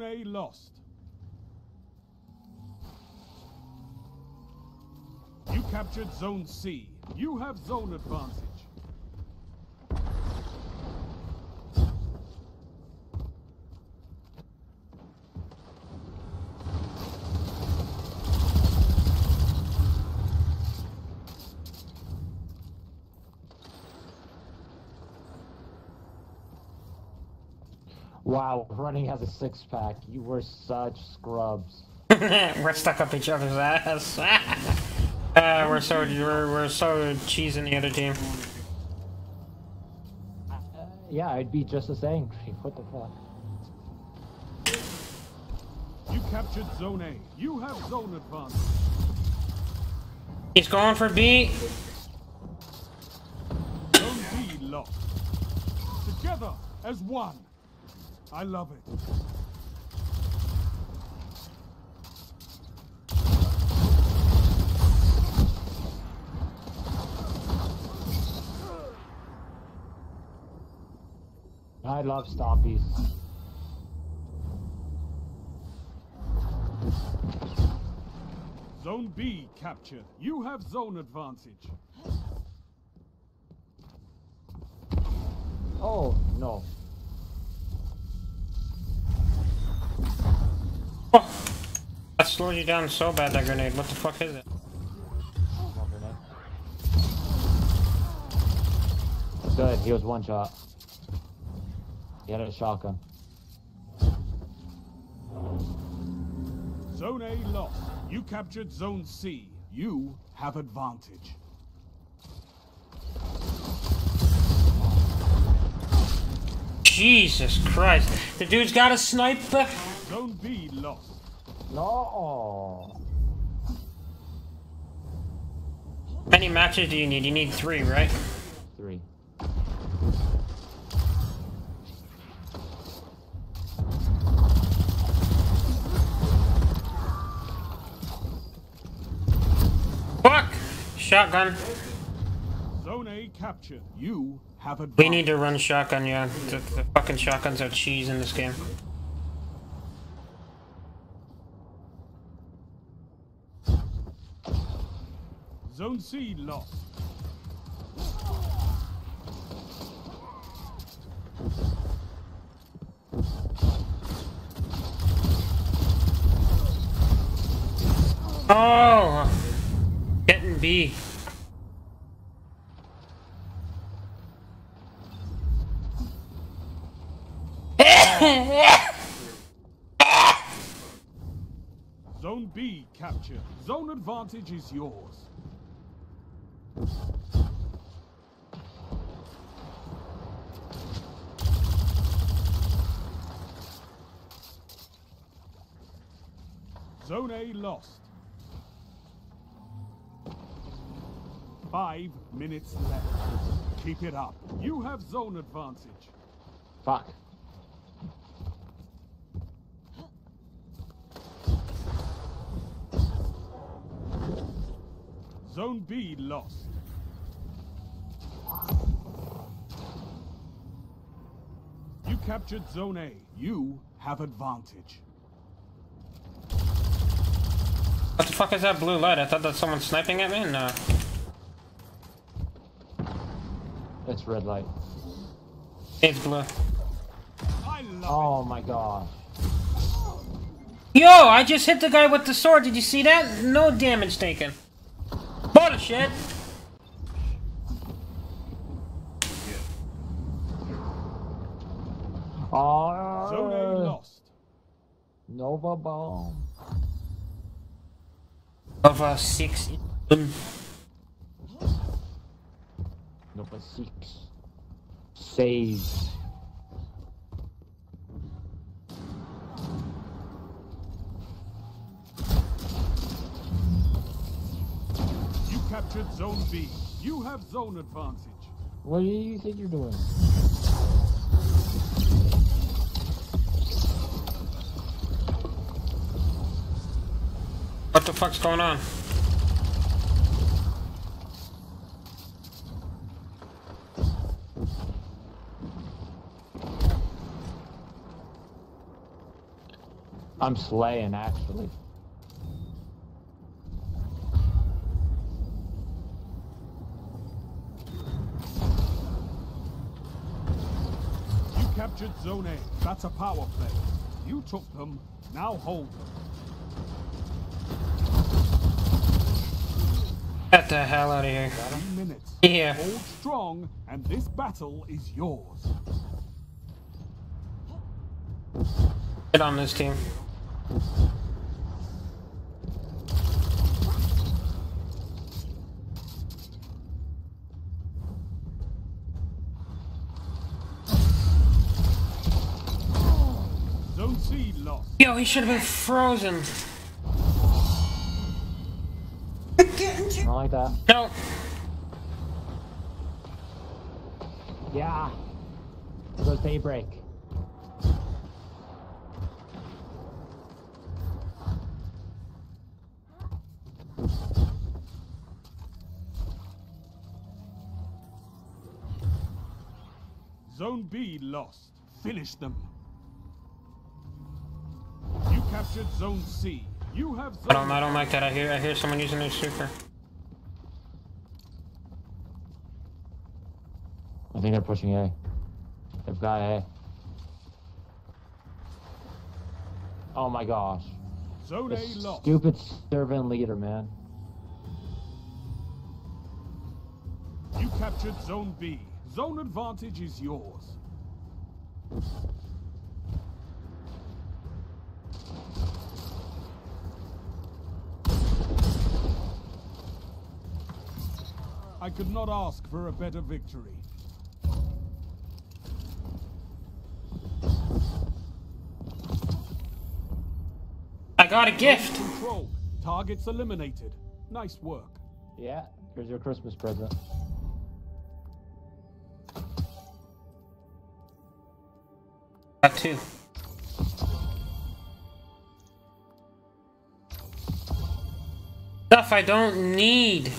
Speaker 3: Lost. You captured Zone C. You have zone advantage.
Speaker 1: Wow, running has a six pack. You were such scrubs.
Speaker 2: we're stuck up each other's ass. uh, we're so we're, we're so cheesing the other team.
Speaker 1: Uh, yeah, I'd be just as angry. What the fuck?
Speaker 3: You captured Zone A. You have zone advantage.
Speaker 2: He's going for B.
Speaker 3: Zone B lost. Together as one. I love it.
Speaker 1: I love Stompees.
Speaker 3: Zone B captured. You have zone advantage.
Speaker 1: Oh no.
Speaker 2: Oh, that slowed you down so bad, that grenade. What the fuck is it?
Speaker 1: Good, he was one shot. He had a shotgun.
Speaker 3: Zone A lost. You captured Zone C. You have advantage.
Speaker 2: Jesus Christ. The dude's got a sniper.
Speaker 3: Zone B lost.
Speaker 1: No.
Speaker 2: How many matches do you need? You need three, right?
Speaker 1: Three.
Speaker 2: Fuck! Shotgun.
Speaker 3: Zone A captured. You have advantage.
Speaker 2: We need to run shotgun, yeah. The, the fucking shotguns are cheese in this game.
Speaker 3: Zone C lost.
Speaker 2: Oh! Getting B.
Speaker 3: Zone B captured. Zone advantage is yours. Zone A lost. Five minutes left. Keep it up. You have zone advantage.
Speaker 1: Fuck.
Speaker 3: Zone B lost. You captured Zone A. You have advantage.
Speaker 2: What the fuck is that blue light? I thought that someone sniping at me? No.
Speaker 1: It's red light.
Speaker 2: It's blue.
Speaker 3: I love
Speaker 1: Oh my god.
Speaker 2: Yo, I just hit the guy with the sword. Did you see that? No damage taken. Bullshit. Number 6
Speaker 1: Number 6. 6.
Speaker 3: You captured Zone B. You have zone advantage.
Speaker 1: What do you think you're doing?
Speaker 2: The fuck's going on?
Speaker 1: I'm slaying actually.
Speaker 3: You captured Zone A. That's a power play. You took them. Now hold them.
Speaker 2: Get the hell out of here.
Speaker 3: Minutes.
Speaker 2: Yeah.
Speaker 3: Hold strong, and this battle is yours.
Speaker 2: Get on this team.
Speaker 3: Zone C lost.
Speaker 2: Yo, he should have been frozen.
Speaker 1: Like that.
Speaker 2: No.
Speaker 1: Yeah. There goes daybreak.
Speaker 3: Zone B lost. Finish them. You captured Zone C. You have
Speaker 2: I don't. I don't like that. I hear. I hear someone using their super.
Speaker 1: I think they're pushing A. They've got A. Oh my gosh.
Speaker 3: Zone A
Speaker 1: This
Speaker 3: lost.
Speaker 1: stupid servant leader, man.
Speaker 3: You captured Zone B. Zone advantage is yours. I could not ask for a better victory.
Speaker 2: I got a gift.
Speaker 3: Control. Targets eliminated. Nice work.
Speaker 1: Yeah, here's your Christmas present.
Speaker 2: Got two. Stuff I don't need.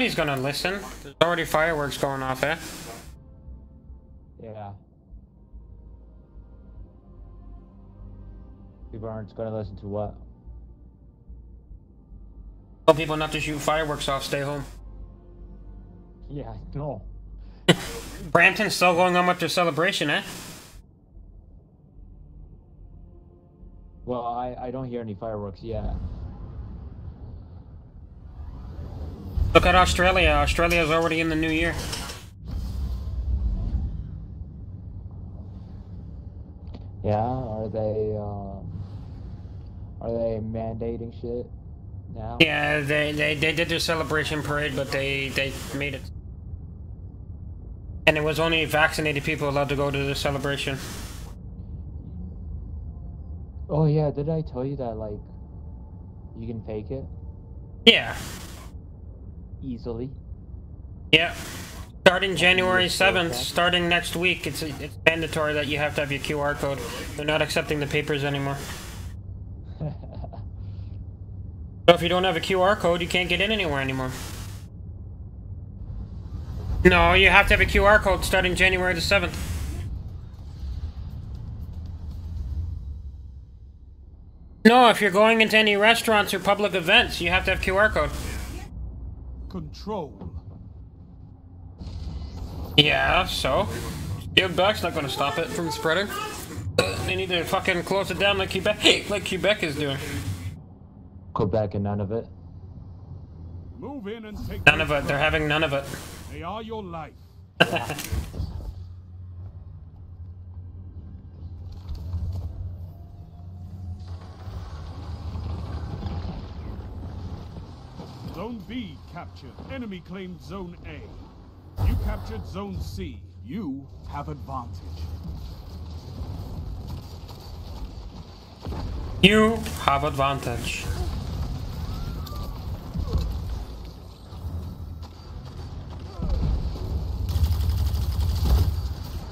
Speaker 2: Nobody's gonna listen. There's already fireworks going off, eh?
Speaker 1: Yeah. People aren't going to listen to what?
Speaker 2: Tell people not to shoot fireworks off, stay home.
Speaker 1: Yeah, no.
Speaker 2: Brampton's still going on with their celebration, eh?
Speaker 1: Well, I, I don't hear any fireworks yet.
Speaker 2: Look at Australia. Australia's already in the new year.
Speaker 1: Yeah, are they um, are they mandating shit now?
Speaker 2: Yeah, they, they, they did their celebration parade, but they, they made it. And it was only vaccinated people allowed to go to the celebration.
Speaker 1: Oh yeah, did I tell you that like you can fake it
Speaker 2: Yeah.
Speaker 1: Easily?
Speaker 2: Yeah. Starting January 7th, starting next week, it's, it's mandatory that you have to have your QR code. They're not accepting the papers anymore. So if you don't have a QR code, you can't get in anywhere anymore. No, you have to have a QR code starting January the 7th. No, if you're going into any restaurants or public events, you have to have QR code.
Speaker 3: Control.
Speaker 2: Yeah, so? Give back's not gonna stop it from spreading. They need to fucking close it down like Quebec, like Quebec is doing.
Speaker 1: Quebec and none of it.
Speaker 3: Move in and take
Speaker 2: None of it. They're having none of it.
Speaker 3: They are your life. Zone B captured. Enemy claimed Zone A. You captured Zone C. You have advantage.
Speaker 2: You have advantage.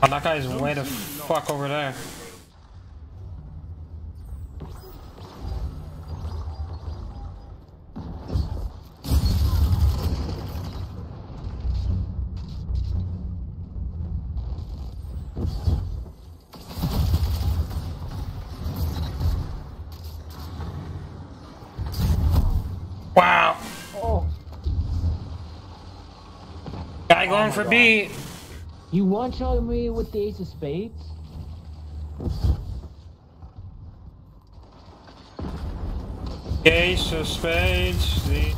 Speaker 2: That guy's way the fuck over there. Guy going for B.
Speaker 1: you one shot me with the ace of spades?
Speaker 2: Ace of spades. The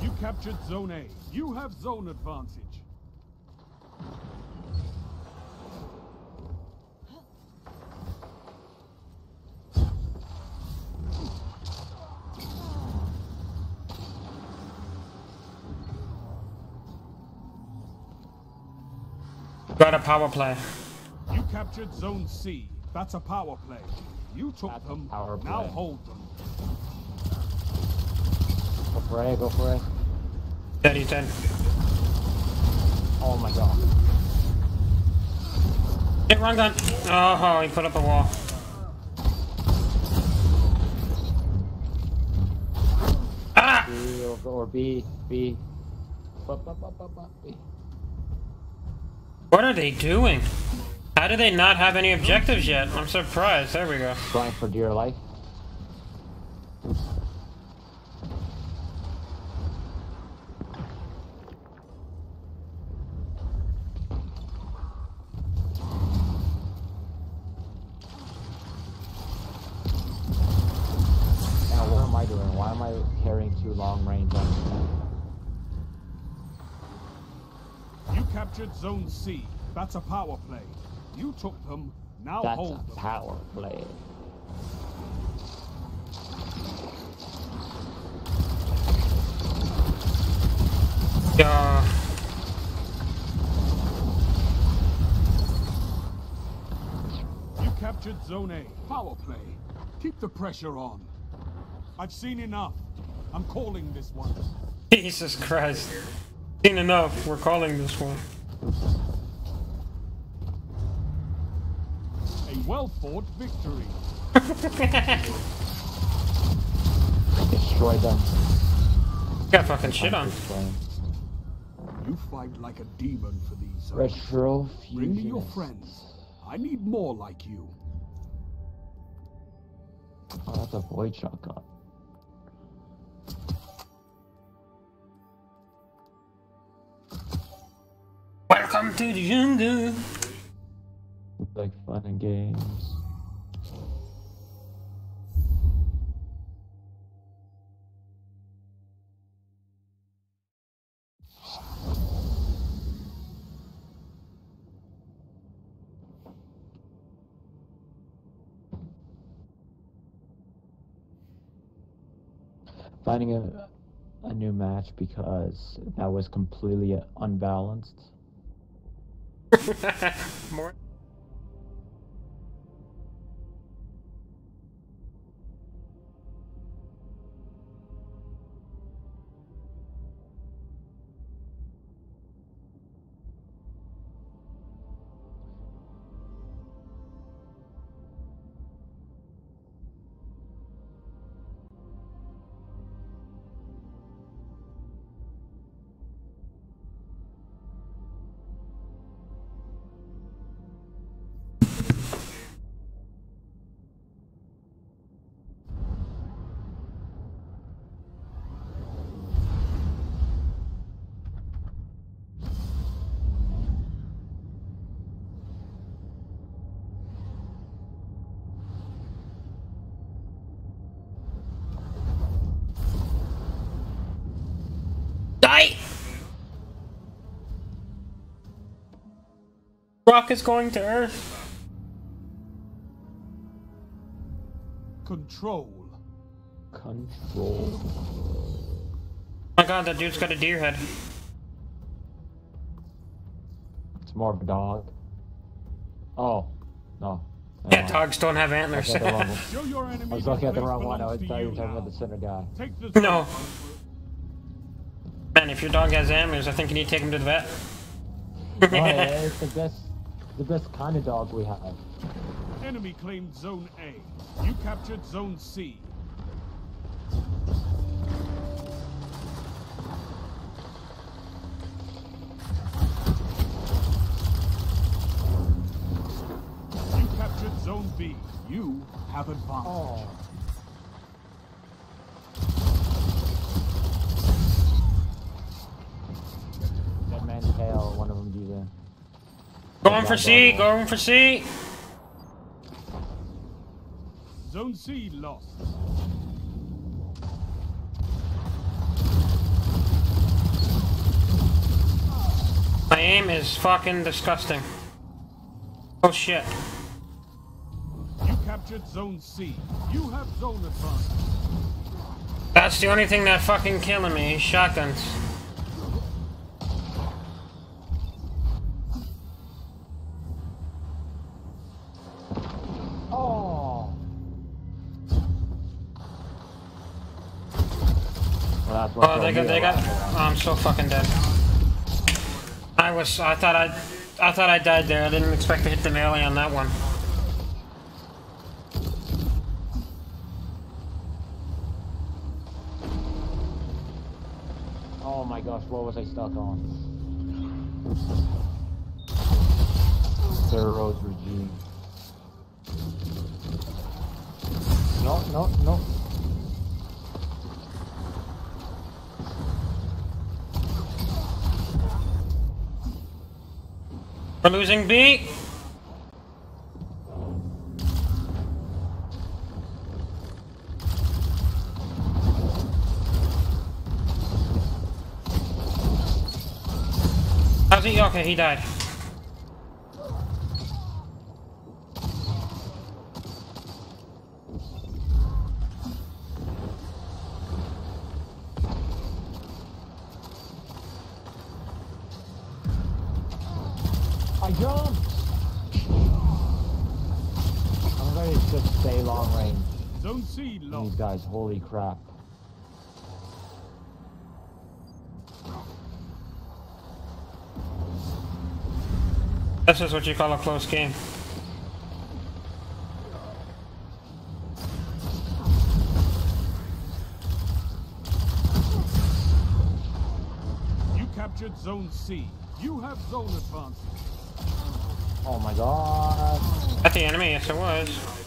Speaker 3: You captured Zone A. You have zone advantage.
Speaker 2: Got a power play.
Speaker 3: You captured Zone C. That's a power play. You took
Speaker 1: That's
Speaker 3: them.
Speaker 1: power
Speaker 3: Now hold them.
Speaker 1: Go for it, go for it.
Speaker 2: Steady 10.
Speaker 1: Oh my god.
Speaker 2: Hit run gun. Oh, he put up a wall. Ah!
Speaker 1: B or, or B, B. Bup, bup, bup, bup, bup, B.
Speaker 2: What are they doing? How do they not have any objectives yet? I'm surprised. There we go.
Speaker 1: Trying for dear life. Now what am I doing? Why am I carrying two long range on
Speaker 3: You Zone C. That's a power play. You took them. Now
Speaker 1: That's
Speaker 3: hold
Speaker 1: a
Speaker 3: them.
Speaker 1: power play.
Speaker 2: Uh,
Speaker 3: You captured Zone A. Power play. Keep the pressure on. I've seen enough. I'm calling this one.
Speaker 2: Jesus Christ. Seen enough. We're calling this one.
Speaker 3: A well-fought victory.
Speaker 1: Destroy them.
Speaker 2: Got fucking shit on.
Speaker 3: You fight like a demon for these zones.
Speaker 1: Retro
Speaker 3: Bring me your friends. I need more like you.
Speaker 1: Oh, that's a void shotgun.
Speaker 2: Welcome to the jungle.
Speaker 1: Like fun and games. Finding a a new match because that was completely unbalanced.
Speaker 2: More. Rock is going to Earth.
Speaker 3: Control.
Speaker 1: Control.
Speaker 2: Oh my god, that dude's got a deer head.
Speaker 1: It's more of a dog. Oh, no.
Speaker 2: Yeah,
Speaker 1: mind.
Speaker 2: dogs don't have antlers.
Speaker 1: was looking at the wrong one.
Speaker 3: Show your enemy
Speaker 1: I was looking at the wrong one. I was thought you were talking about the center guy.
Speaker 2: No. Man, if your dog has antlers, I think you need to take him to the vet.
Speaker 1: oh, yeah, it's the best, the best kind of dog we have.
Speaker 3: Enemy claimed Zone A. You captured Zone C. You captured Zone B. You have advantage.
Speaker 1: Oh.
Speaker 2: Going for C, going for C.
Speaker 3: Zone C lost.
Speaker 2: My aim is fucking disgusting. Oh shit.
Speaker 3: You captured Zone C. You have zone advantage.
Speaker 2: That's the only thing that fucking killing me, shotguns.
Speaker 1: Oh,
Speaker 2: oh, they
Speaker 1: killed
Speaker 2: got, they got. Oh, I'm so fucking dead. I was, I thought I, I thought I died there. I didn't expect to hit the melee on that one.
Speaker 1: Oh my gosh, what was I stuck on? Rose regime. No, no, no.
Speaker 2: We're losing B. How's he? Okay, he died.
Speaker 1: I jumped! I'm ready to just stay long range.
Speaker 3: Zone C
Speaker 1: These
Speaker 3: lost.
Speaker 1: guys, holy crap.
Speaker 2: This is what you call a close game.
Speaker 3: You captured Zone C. You have zone advantage.
Speaker 1: Oh my god.
Speaker 2: At the enemy, yes it was.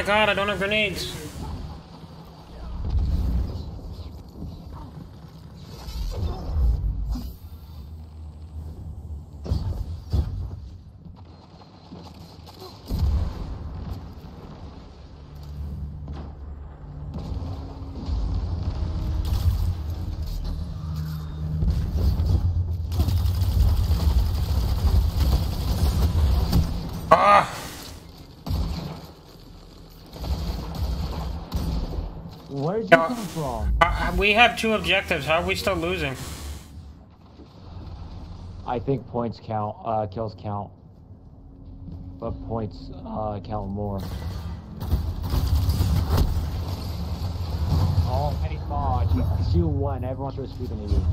Speaker 2: My god, I don't have grenades. Ah!
Speaker 1: Where'd you
Speaker 2: Yeah.
Speaker 1: come from?
Speaker 2: Uh, we have two objectives. How are we still losing?
Speaker 1: I think points count, uh, kills count. But points, uh, count more. Oh my god, you, you won. Everyone starts shooting at you.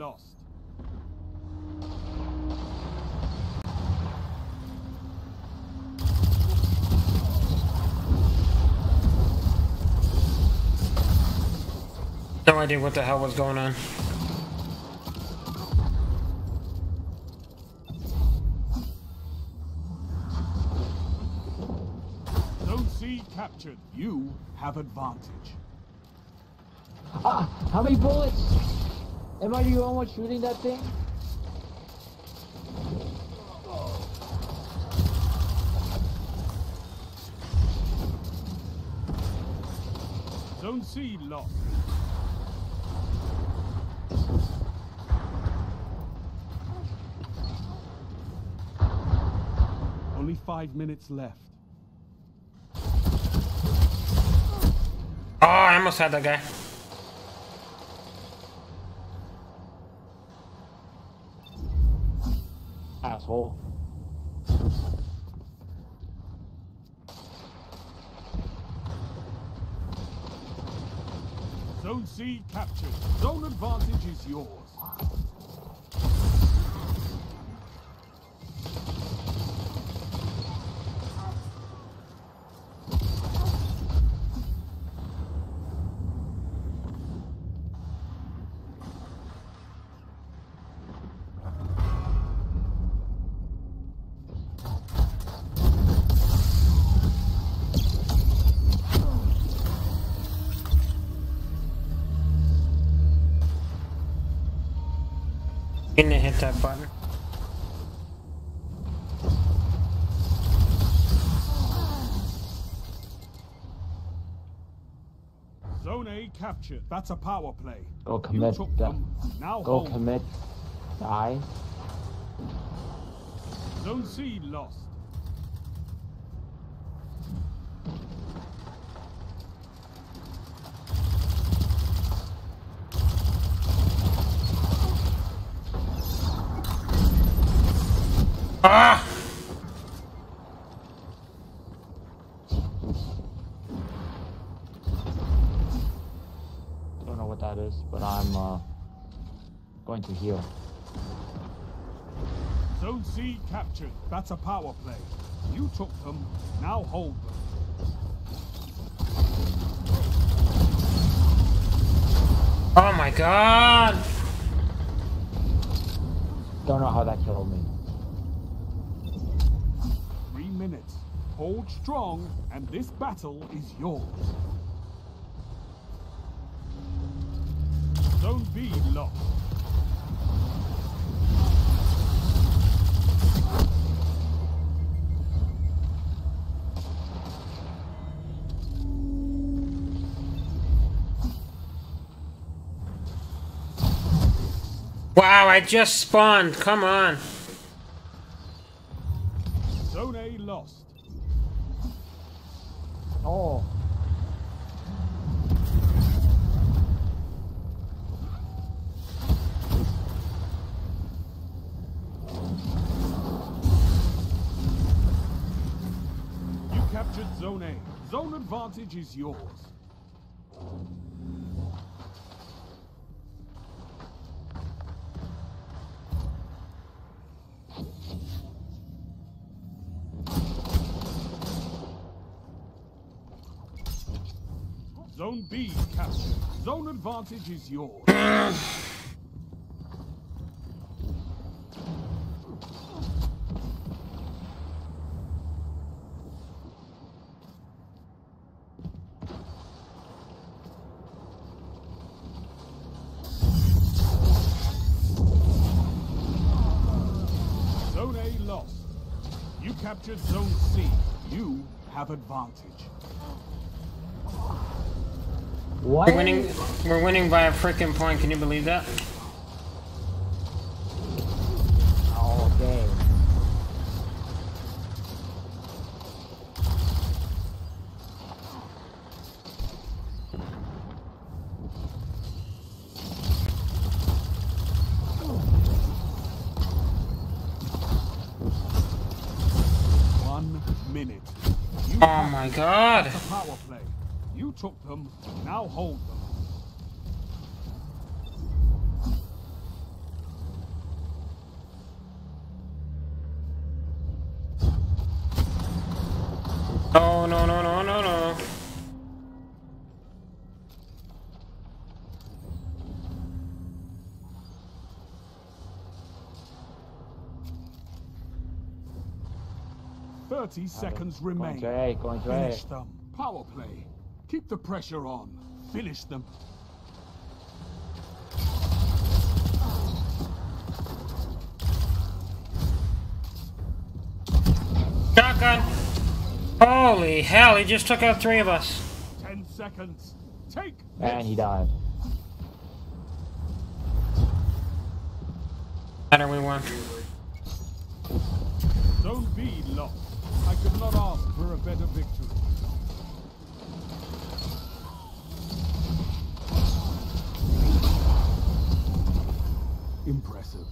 Speaker 3: Lost.
Speaker 2: No idea what the hell was going on.
Speaker 3: Zone C captured. You have advantage.
Speaker 1: Ah, how many bullets? Am I the only one shooting that thing?
Speaker 3: Zone C lost. Only five minutes left.
Speaker 2: Oh, I almost had that guy.
Speaker 3: Zone C captured. Zone advantage is yours.
Speaker 2: Didn't hit that button.
Speaker 3: Zone A captured. That's a power play.
Speaker 1: Go
Speaker 3: You
Speaker 1: commit.
Speaker 3: took them. Now
Speaker 1: Go
Speaker 3: hold.
Speaker 1: commit. Die.
Speaker 3: Zone C lost.
Speaker 2: Ah!
Speaker 1: Don't know what that is, but I'm uh, going to heal.
Speaker 3: Zone C captured. That's a power play. You took them. Now hold them.
Speaker 2: Oh my god!
Speaker 1: Don't know how that killed me.
Speaker 3: Three minutes. Hold strong, and this battle is yours. Zone B lost.
Speaker 2: I just spawned. Come on.
Speaker 3: Zone A lost.
Speaker 1: Oh.
Speaker 3: You captured Zone A. Zone advantage is yours. Advantage is yours. Zone A lost. You captured Zone C. You have advantage.
Speaker 1: What?
Speaker 2: We're winning. We're winning by a freaking point. Can you believe that?
Speaker 1: Oh, okay.
Speaker 3: One minute. You
Speaker 2: Oh my god.
Speaker 3: You took them. Now hold them.
Speaker 2: No, no, no, no, no, no.
Speaker 3: Thirty seconds remain.
Speaker 1: to A, going to A.
Speaker 3: Finish them. Power play. Keep the pressure on. Finish them.
Speaker 2: Shotgun. Holy hell! He just took out three of us.
Speaker 3: Ten seconds. Take
Speaker 1: And he died.
Speaker 2: Better we won.
Speaker 3: Zone B lost. I could not ask for a better victory. Impressive.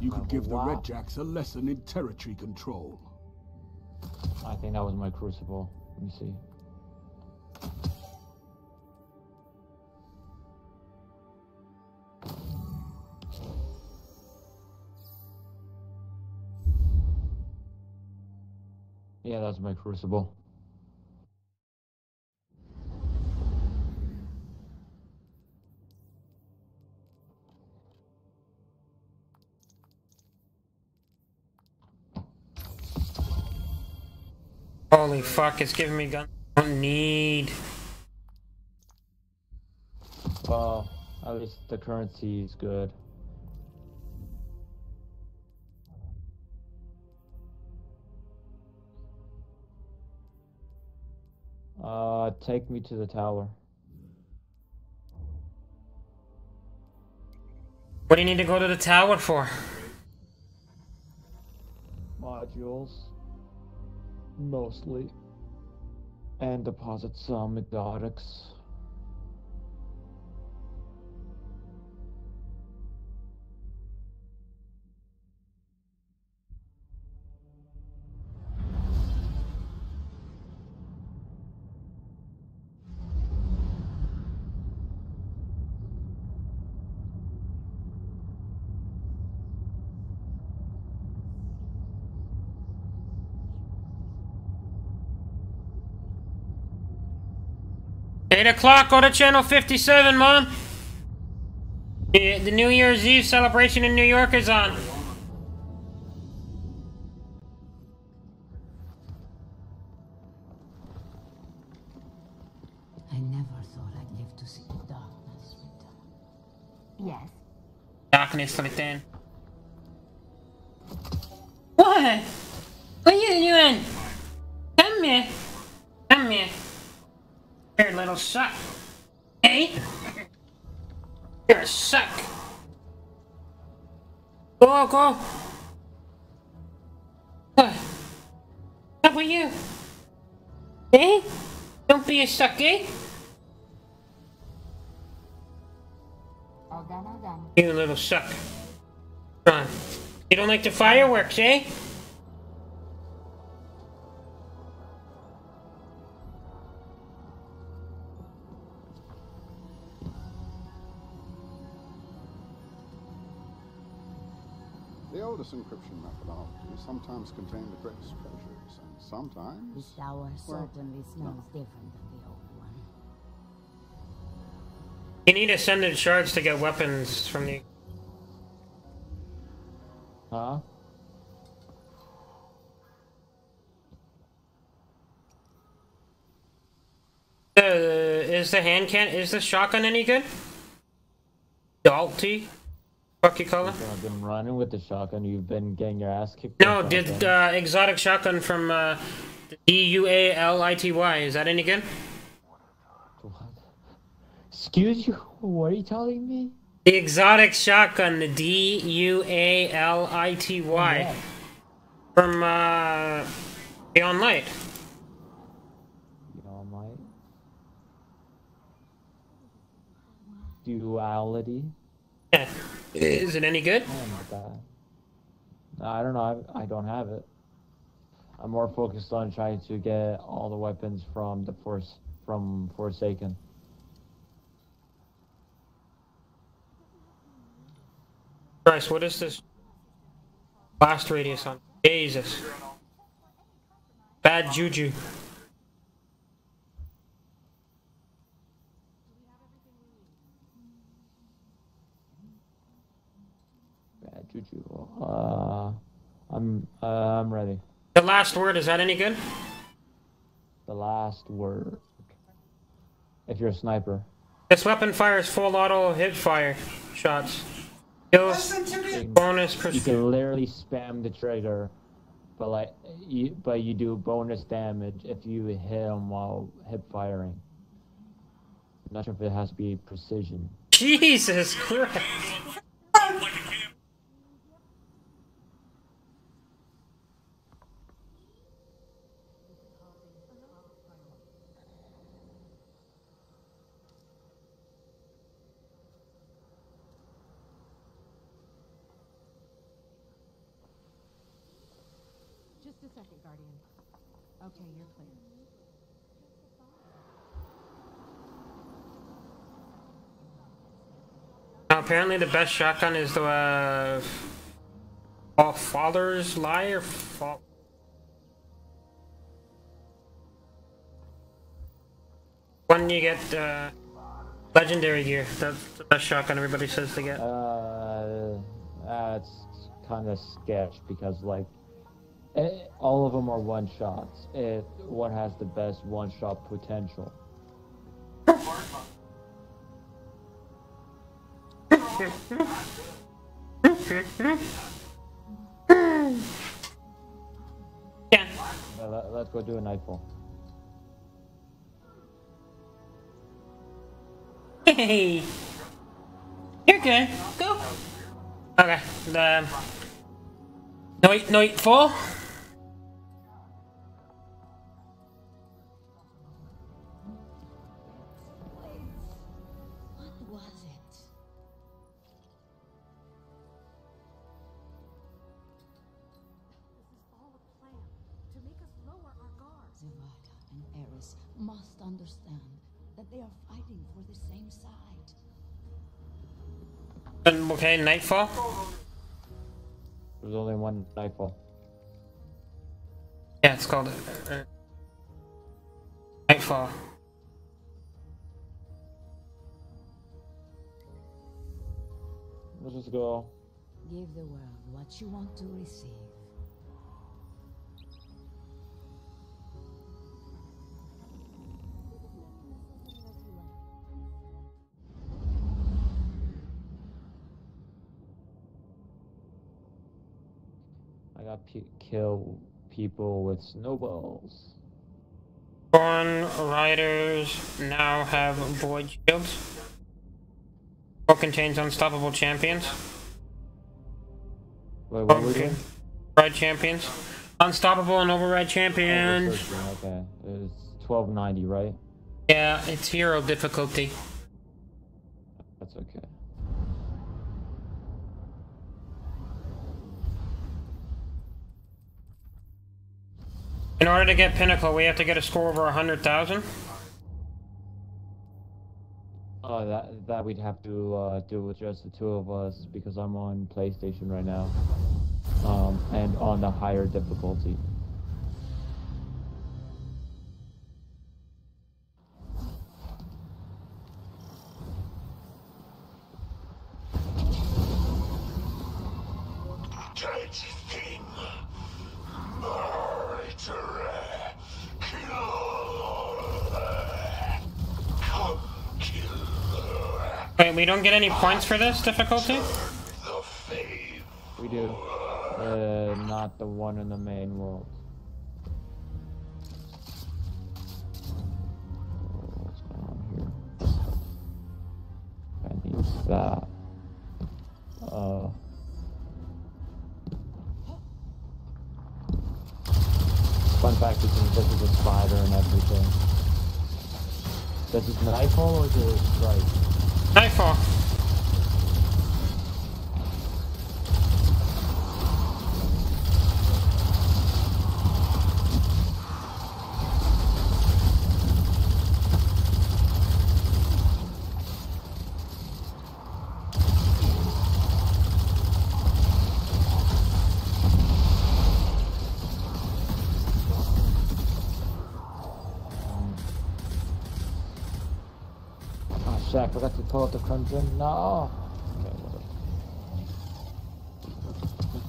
Speaker 3: You could give the. Red Jacks a lesson in territory control.
Speaker 1: I think that was my crucible. Let me see. Yeah, that's my crucible.
Speaker 2: Fuck! It's giving me gun. I don't need.
Speaker 1: Well, at least the currency is good. Uh, take me to the tower.
Speaker 2: What do you need to go to the tower for?
Speaker 1: Modules mostly, and deposit some Medotics.
Speaker 2: 8 o'clock, go to channel 57, Mom. The, the New Year's Eve celebration in New York is on.
Speaker 6: I never thought I'd live to see the darkness return.
Speaker 7: Yes.
Speaker 2: Darkness return. What? What are you doing? Come here. Come here. Here, little suck. Hey? You're a suck. Go, go. What? What were you? Eh? Don't be a suck, eh?
Speaker 7: All done, all done.
Speaker 2: You little suck. Come on. You don't like the fireworks, eh?
Speaker 8: The encryption methodologies sometimes contain the greatest treasures, and
Speaker 6: The
Speaker 8: sometimes.
Speaker 6: tower
Speaker 8: Well,
Speaker 6: certainly smells different than the old one.
Speaker 2: You need ascended shards to get weapons from the.
Speaker 1: Huh?
Speaker 2: Uh, is the hand can is the shotgun any good? Dalty? Fuck you call it?
Speaker 1: I've been running with the shotgun. You've been getting your ass kicked.
Speaker 2: No, did uh, exotic shotgun from uh, D U A L I T Y is that any good?
Speaker 1: What? Excuse you? What are you telling me?
Speaker 2: The exotic shotgun, the D U A L I T Y
Speaker 1: Yeah.
Speaker 2: from uh, Beyond Light.
Speaker 1: Know, my duality.
Speaker 2: Yeah. Is it any good?
Speaker 1: Oh I don't know. No, I don't know. I, I don't have it. I'm more focused on trying to get all the weapons from the Force from Forsaken.
Speaker 2: Christ, what is this blast radius on? Jesus. Bad juju.
Speaker 1: Bad juju. Uh, I'm uh, I'm ready.
Speaker 2: The last word, is that any good?
Speaker 1: The last word. If you're a sniper,
Speaker 2: This weapon fires full auto hip fire shots. Kills
Speaker 4: Listen to
Speaker 2: bonus
Speaker 1: you can literally spam the trigger, but like you but you do bonus damage if you hit him while hip firing. I'm not sure if it has to be precision.
Speaker 2: Jesus Christ.
Speaker 9: Just a second, Guardian. Okay, you're clear.
Speaker 2: Now, apparently, the best shotgun is the uh, Fa- Father's Lie or Fa- when you get uh, legendary gear. That's the best shotgun everybody says to get.
Speaker 1: Uh, that's kind of sketch because like eh, all of them are one shots. It one has the best one shot potential.
Speaker 2: Yeah.
Speaker 1: Uh, let, let's go do a nightfall.
Speaker 2: Hey, you're good. Go. Okay. Um. Night, nightfall. Okay, nightfall.
Speaker 1: There's only one nightfall.
Speaker 2: Yeah, it's called uh, uh, nightfall.
Speaker 1: Let's just go.
Speaker 6: Give the world what you want to receive.
Speaker 1: I got pe- kill people with snowballs.
Speaker 2: Born riders now have void shields. What contains unstoppable champions?
Speaker 1: Wait, what were we doing?
Speaker 2: Ride champions. Unstoppable and Overload
Speaker 1: Oh,
Speaker 2: champions.
Speaker 1: we're okay, it's 1290, right?
Speaker 2: Yeah, it's hero difficulty.
Speaker 1: That's okay.
Speaker 2: In order to get pinnacle, we have to get a score over 100,000.
Speaker 1: Oh, that that we'd have to uh, do with just the two of us because I'm on PlayStation right now. um, and on the higher difficulty.
Speaker 2: Get any points for this difficulty?
Speaker 1: We do. Uh, not the one in the main world. What's going on here? I need that. Uh. Fun fact is this is a spider and everything. Does it nightfall or is it strike?
Speaker 2: Nightfall.
Speaker 1: Shit, I forgot to pull out the crimson. No! Okay, whatever.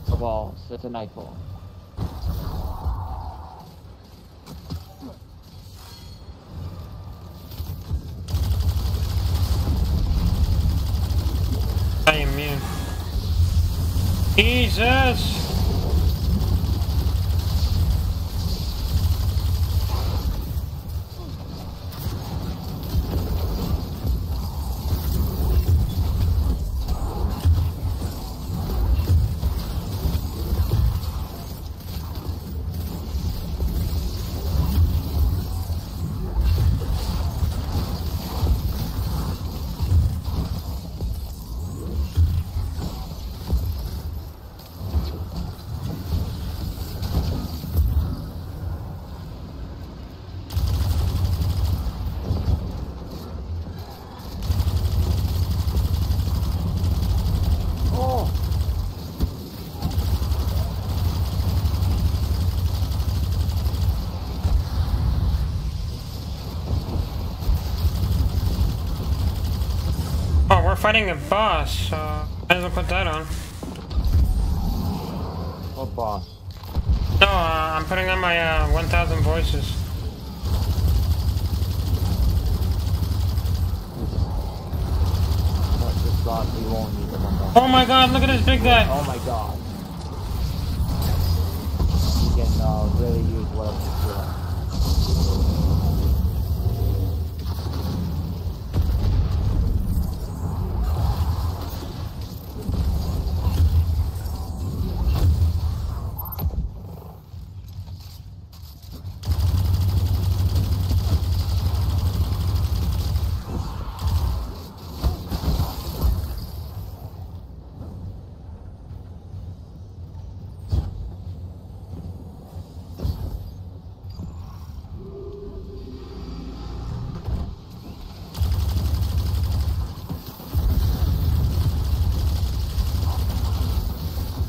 Speaker 1: The balls, it's a nightfall.
Speaker 2: I am immune. Jesus!
Speaker 1: Oh!
Speaker 2: Oh, we're fighting a boss, so I as well put that on.
Speaker 1: What boss?
Speaker 2: No, uh, I'm putting on my uh, 1000 voices.
Speaker 1: What just thought we won't need them on
Speaker 2: Oh my god, look at this big guy!
Speaker 1: Oh my god. You can uh, really use what I'm doing.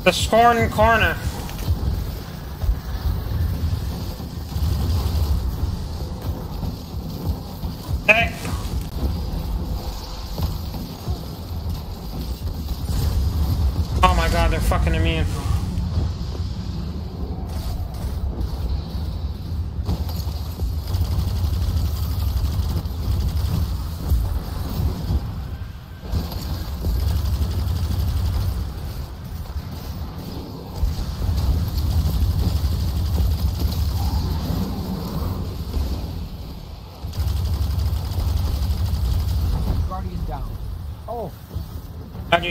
Speaker 2: The Scorn Corner. Hey! Oh my god, they're fucking immune.
Speaker 1: Guardian down. Oh!
Speaker 2: How'd you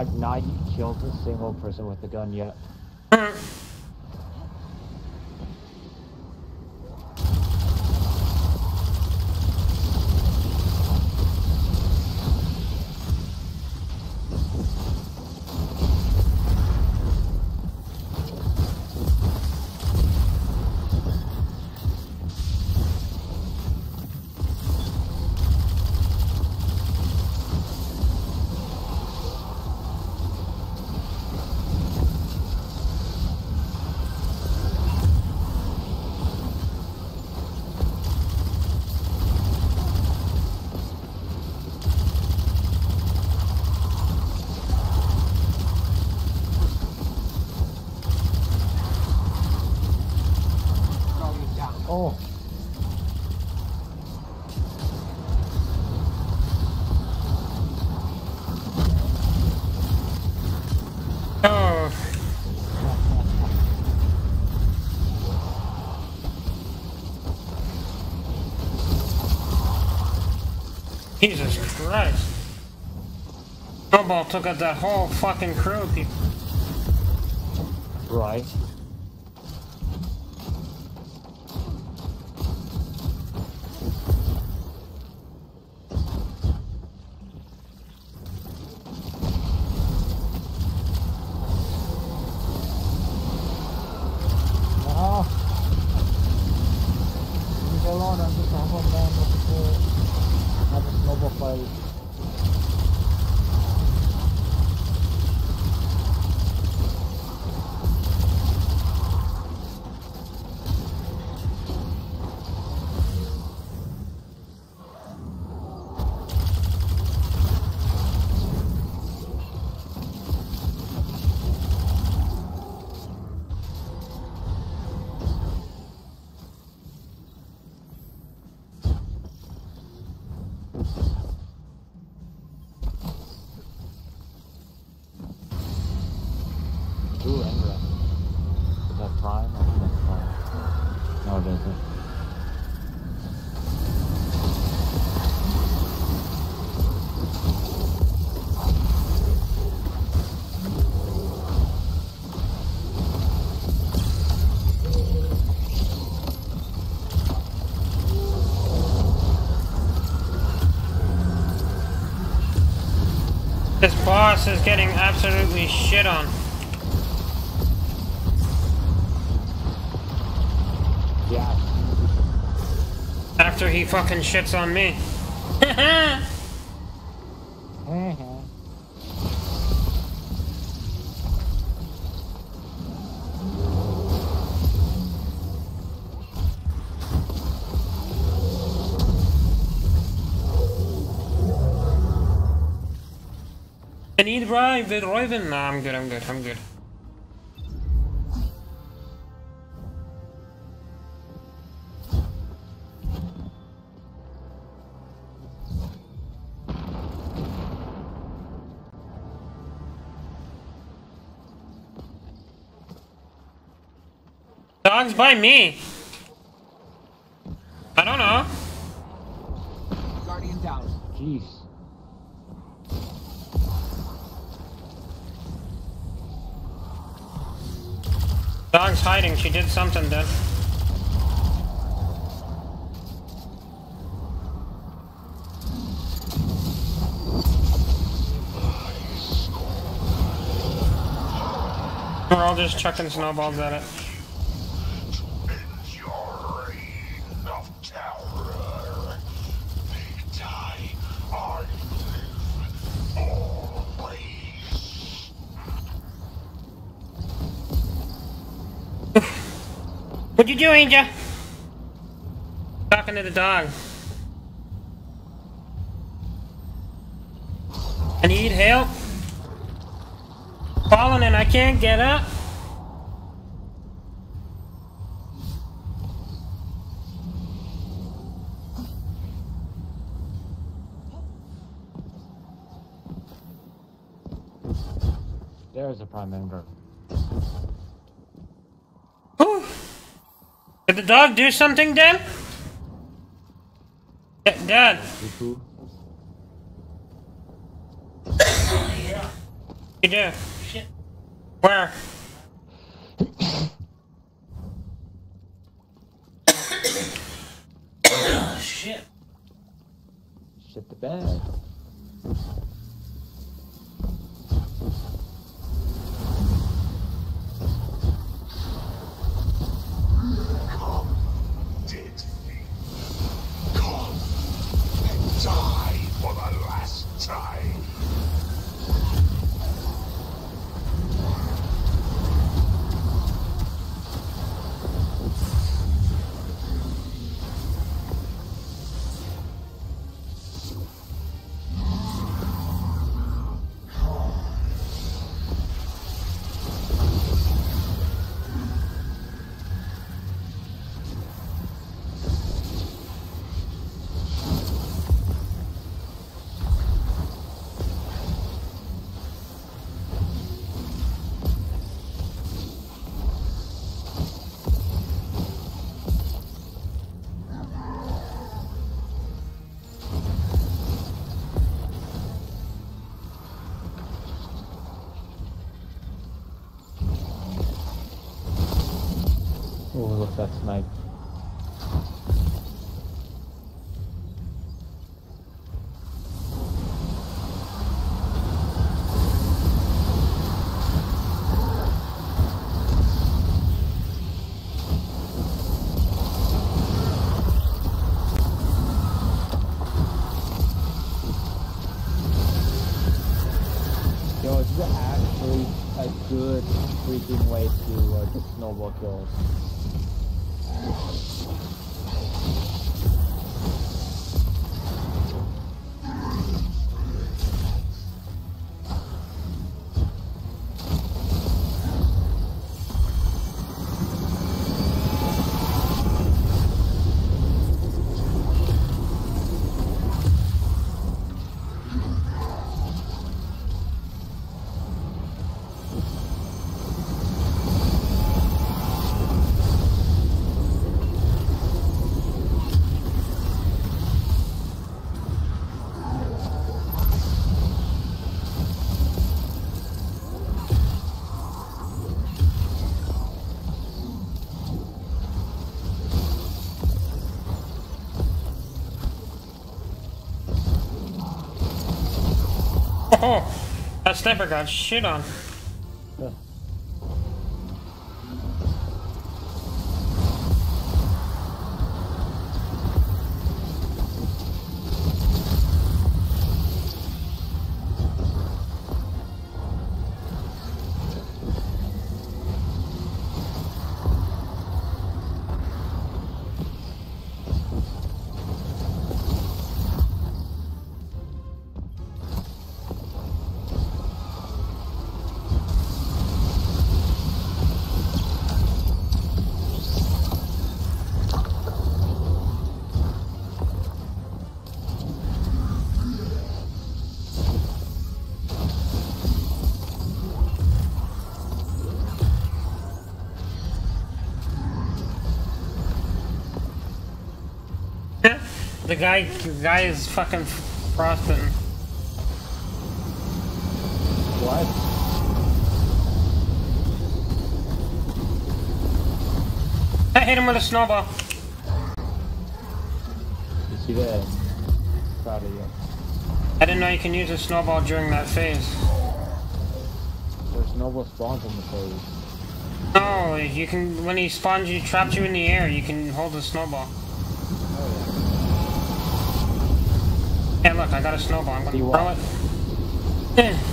Speaker 1: I've not killed a single person with a gun yet. Oh.
Speaker 2: Oh. Jesus Christ. Snowball took out that whole fucking crew people.
Speaker 1: Right. Ah. Leave me alone, I'm just a home man looking to have a snowball fight. Ooh, Engram. Is that Prime? I think that's Prime. No, it isn't.
Speaker 2: This boss is getting absolutely shit on.
Speaker 1: Yeah.
Speaker 2: after he fucking shits on me. I need Riven, Riven. Nah, I'm good, I'm good, I'm good. Dog's by me. I don't know.
Speaker 10: Guardian down.
Speaker 1: Jeez.
Speaker 2: Dog's hiding. She did something then. We're all just chucking snowballs at it. You doing, Angel? Talking to the dog. I need help. Falling and I can't get up.
Speaker 1: There's a prime member.
Speaker 2: Whew. Did the dog do something, Dad.
Speaker 1: Cuckoo.
Speaker 2: You do.
Speaker 5: Shit.
Speaker 2: Where?
Speaker 5: Shit.
Speaker 1: Shit the bed.
Speaker 2: Sniper got shit on. The guy, the guy is fucking frostbitten.
Speaker 1: What?
Speaker 2: I hit him with a snowball.
Speaker 1: You see that? Proud of you.
Speaker 2: I didn't know you can use a snowball during that phase.
Speaker 1: There's noble spawns in the phase.
Speaker 2: No, you can when he spawns you traps you in the air, you can hold a snowball. Yeah, look, I got a snowball. I'm gonna
Speaker 1: See
Speaker 2: throw
Speaker 1: what?
Speaker 2: it.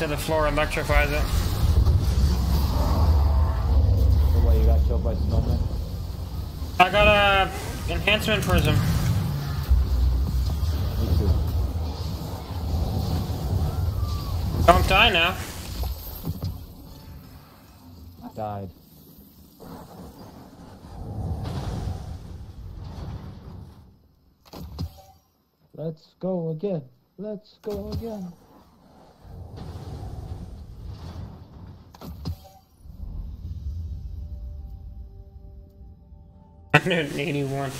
Speaker 2: to the floor, electrifies it.
Speaker 1: The way you got killed by snowmen?
Speaker 2: I got a enhancement prism.
Speaker 1: Me too.
Speaker 2: Don't die now.
Speaker 1: I died. Let's go again. Let's go again.
Speaker 2: Hundred and eighty-one.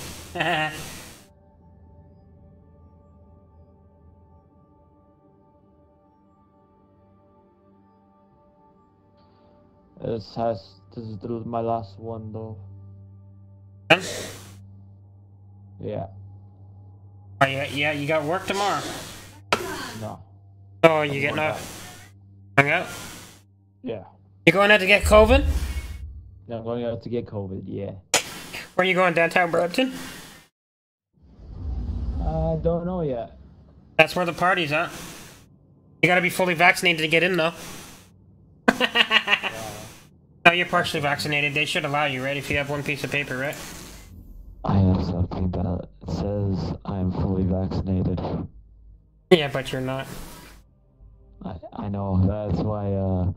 Speaker 1: This has this is the- my last one though. Yeah.
Speaker 2: Oh yeah, yeah, you got work tomorrow.
Speaker 1: No.
Speaker 2: Oh, you getting up? Hang out?
Speaker 1: Yeah.
Speaker 2: You going out to get COVID?
Speaker 1: No, I'm going out to get COVID. Yeah.
Speaker 2: Where you going downtown Brampton?
Speaker 1: I don't know yet.
Speaker 2: That's where the party's at. You gotta be fully vaccinated to get in though. no, you're partially vaccinated. They should allow you, right? If you have one piece of paper, right?
Speaker 1: I have something that says I'm fully vaccinated.
Speaker 2: Yeah, but you're not.
Speaker 1: I, I know. That's why. Uh,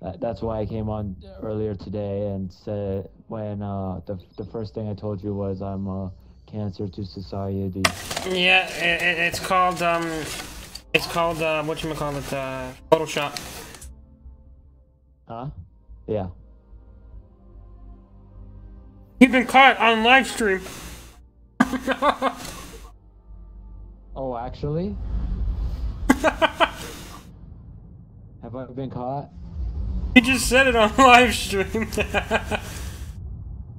Speaker 1: that's why I came on earlier today and said when uh, the the first thing I told you was I'm a cancer to society.
Speaker 2: Yeah, it, it, it's called um, it's called uh, what you call it, uh, Photoshop.
Speaker 1: Huh? Yeah.
Speaker 2: You've been caught on live stream.
Speaker 1: Oh, actually? Have I been caught?
Speaker 2: You just said it on live stream.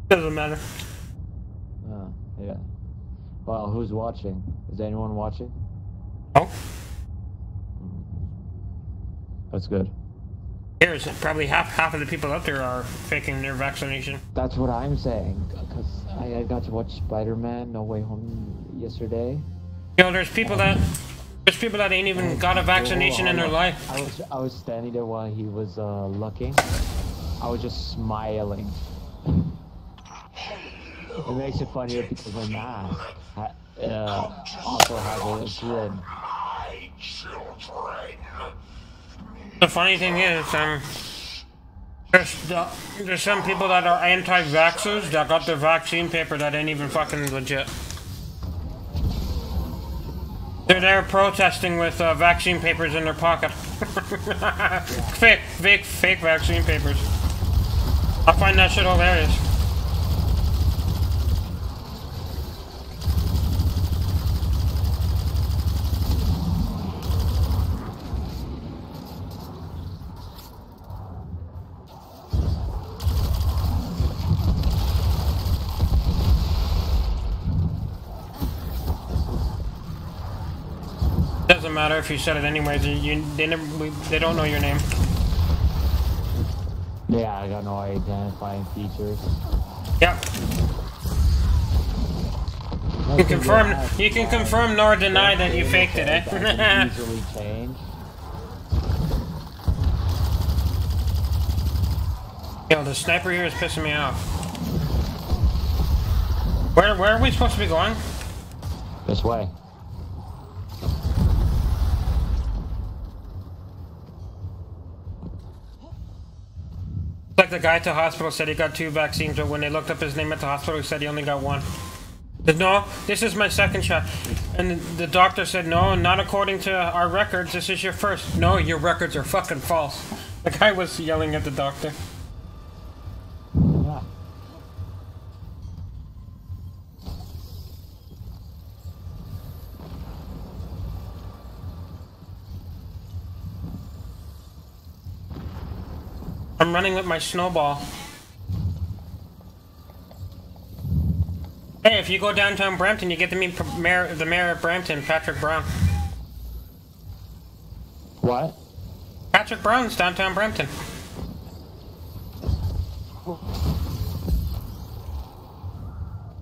Speaker 2: Doesn't matter.
Speaker 1: Uh, yeah. Well, who's watching? Is anyone watching?
Speaker 2: Oh.
Speaker 1: That's good.
Speaker 2: Here's probably half half of the people out there are faking their vaccination.
Speaker 1: That's what I'm saying. Because I, I got to watch Spider-Man No Way Home yesterday.
Speaker 2: You know, there's people that there's people that ain't even got a vaccination in their life.
Speaker 1: I was I was standing there while he was uh, looking. I was just smiling. it makes it funnier because my mask ha- uh, also has a grin.
Speaker 2: The funny thing is, um, there's uh, there's some people that are anti-vaxxers that got their vaccine paper that ain't even fucking legit. They're there protesting with uh, vaccine papers in their pocket. fake, fake, fake vaccine papers. I find that shit hilarious. Doesn't matter if you said it anyways. You, you they never, we, they don't know your name.
Speaker 1: Yeah, I got no identifying features.
Speaker 2: Yep. You can confirm. You can confirm nor deny that you faked it, eh?
Speaker 1: easily change.
Speaker 2: Yo, the sniper here is pissing me off. Where where are we supposed to be going?
Speaker 1: This way.
Speaker 2: Like the guy at the hospital said he got two vaccines, but when they looked up his name at the hospital, he said he only got one. Said, no, this is my second shot. And the doctor said, no, not according to our records. This is your first. No, your records are fucking false. The guy was yelling at the doctor. I'm running with my snowball. Hey, if you go downtown Brampton, you get to meet mayor, the mayor of Brampton, Patrick Brown.
Speaker 1: What?
Speaker 2: Patrick Brown's downtown Brampton.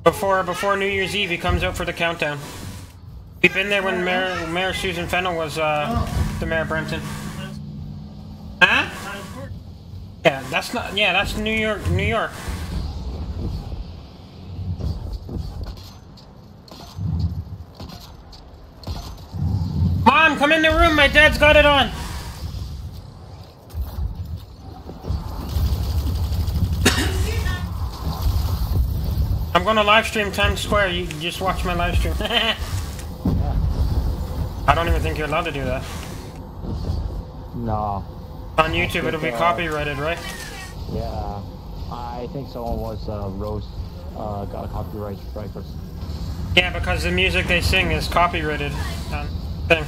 Speaker 2: Before before New Year's Eve, he comes out for the countdown. We've been there when Mayor, mayor Susan Fennell was uh, the mayor of Brampton. Huh? Yeah, that's not. Yeah, that's New York, New York. Mom, come in the room. My dad's got it on. I'm gonna live stream Times Square. You just watch my live stream. I don't even think you're allowed to do that.
Speaker 1: No.
Speaker 2: On YouTube, it'll be
Speaker 1: Uh,
Speaker 2: copyrighted, right?
Speaker 1: Yeah. I think someone was uh, roast, uh, got a copyright strike or something.
Speaker 2: Yeah, because the music they sing is copyrighted. Um, thing.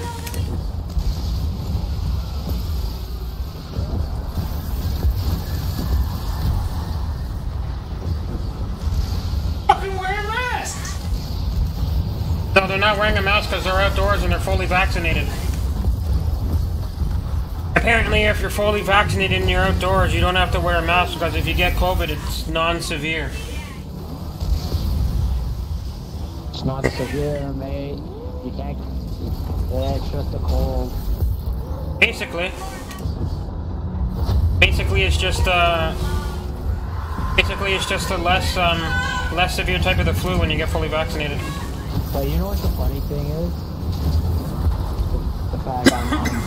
Speaker 5: Fucking wear masks!
Speaker 2: No, they're not wearing a mask because they're outdoors and they're fully vaccinated. Apparently, if you're fully vaccinated and you're outdoors, you don't have to wear a mask because if you get COVID, it's non-severe.
Speaker 1: It's not severe, mate. You can't. Yeah, it's just a cold.
Speaker 2: Basically. Basically, it's just uh. Basically, it's just a less um less severe type of the flu when you get fully vaccinated.
Speaker 1: But you know what the funny thing is? The, the fact I'm.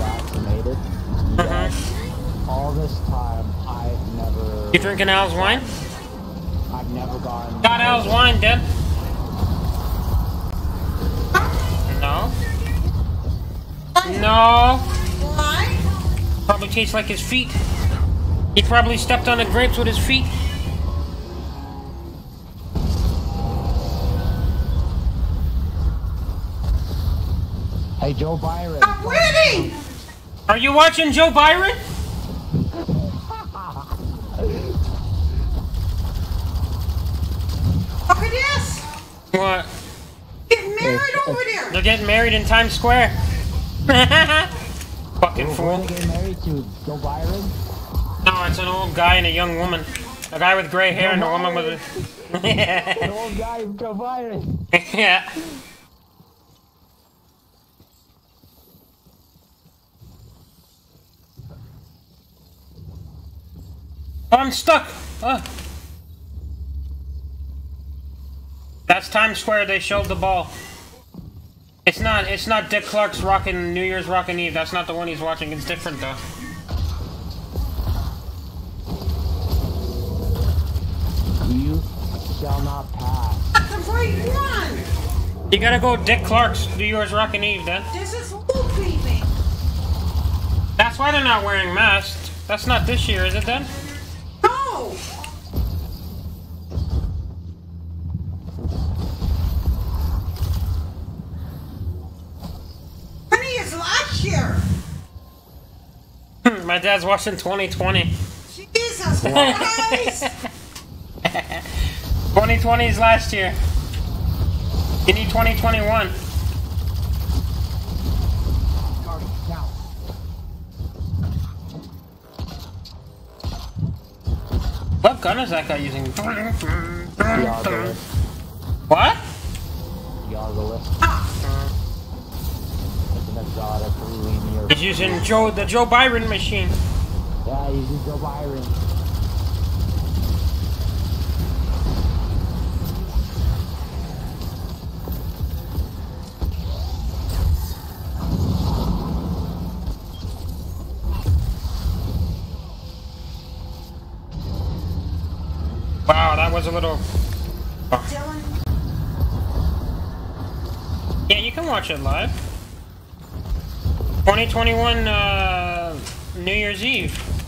Speaker 1: Yet, all this time, I've never.
Speaker 2: You drinking Al's wine?
Speaker 1: I've never gotten.
Speaker 2: Got Al's wine, Dad. No. No.
Speaker 4: Why?
Speaker 2: Probably tastes like his feet. He probably stepped on the grapes with his feet.
Speaker 1: Hey, Joe Byron.
Speaker 4: I'm winning!
Speaker 2: Are you watching Joe Byron?
Speaker 4: Look at this!
Speaker 2: What?
Speaker 4: Getting married over there!
Speaker 2: They're getting married in Times Square. Fucking
Speaker 1: Who
Speaker 2: fool.
Speaker 1: are getting married to? Joe Byron?
Speaker 2: No, it's an old guy and a young woman. A guy with gray hair and a woman with a.
Speaker 1: The old guy, Joe Byron.
Speaker 2: yeah. I'm stuck. Ah. That's Times Square. They showed the ball. It's not. It's not Dick Clark's rocking New Year's rockin' Eve. That's not the one he's watching. It's different though.
Speaker 1: You shall not pass.
Speaker 4: That's the right one!
Speaker 2: You gotta go Dick Clark's New Year's rockin' Eve then.
Speaker 4: This is fool peeping.
Speaker 2: That's why they're not wearing masks. That's not this year, is it then?
Speaker 4: No! Honey, it's last year!
Speaker 2: My dad's watching 2020.
Speaker 4: Jesus Christ!
Speaker 2: 2020 is last year. You need 2021.
Speaker 1: Now.
Speaker 2: What gun is that guy using? What? He's using Joe the Joe Byron machine.
Speaker 1: Yeah, he's using Joe Byron.
Speaker 2: Little.
Speaker 4: Dylan,
Speaker 2: Yeah, you can watch it live. 2021 uh, New Year's Eve.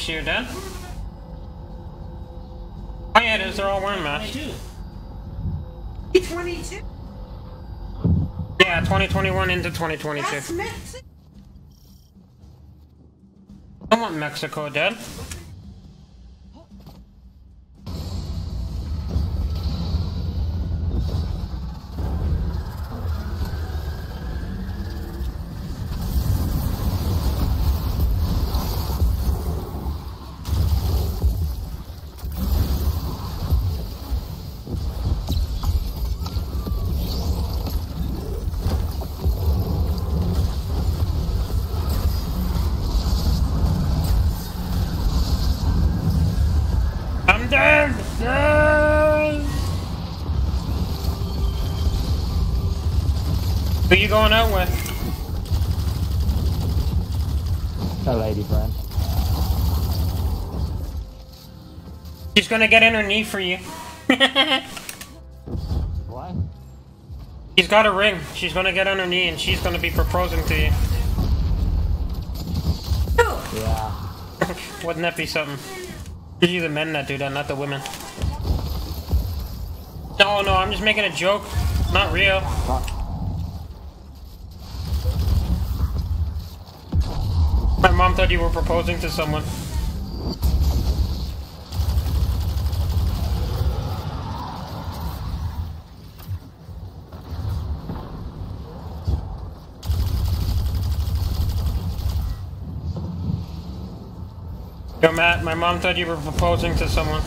Speaker 2: Not this year, Dad. Oh yeah, it is. They're all wearing masks.
Speaker 4: 22.
Speaker 2: Yeah, 2021 into 2022.
Speaker 4: That's Mexico.
Speaker 2: I want Mexico, Dad. Going out with?
Speaker 1: A lady friend.
Speaker 2: She's gonna get in her knee for you.
Speaker 1: What?
Speaker 2: She's got a ring. She's gonna get on her knee and she's gonna be proposing to you.
Speaker 1: Yeah.
Speaker 2: Wouldn't that be something? Usually the men that do that, not the women. No, no, I'm just making a joke. Not real mom thought you were proposing to someone. Yo, Matt, my mom thought you were proposing to someone.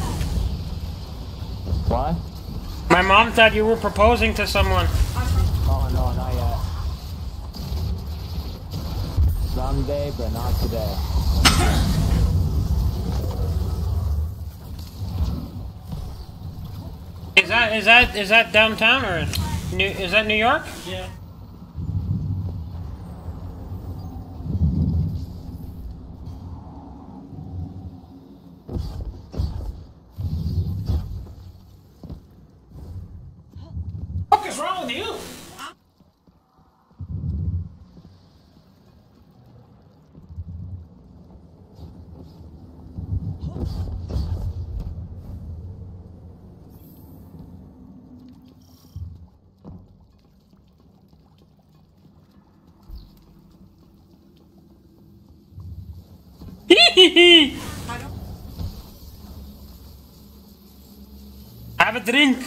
Speaker 1: Why?
Speaker 2: My mom thought you were proposing to someone.
Speaker 1: Oh no, not yet. Someday, but not today.
Speaker 2: Is that is that is that downtown or New, is that New York? Yeah.
Speaker 5: What is wrong with you?
Speaker 2: Have a drink.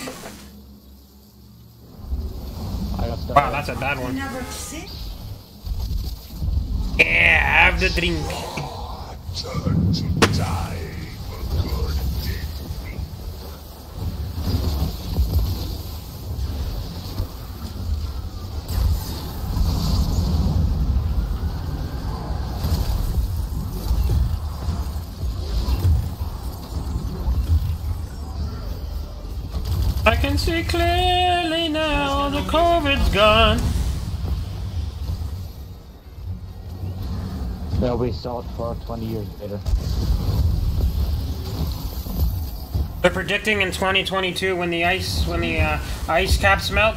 Speaker 1: I got stuff.
Speaker 2: Wow, that's a bad one.
Speaker 4: Never.
Speaker 2: Yeah, have the drink.
Speaker 11: Turn to die for good.
Speaker 2: I can see clearly now the Gone.
Speaker 1: They'll be salt for 20 years later.
Speaker 2: They're predicting in 2022 when the ice when the uh, ice caps melt,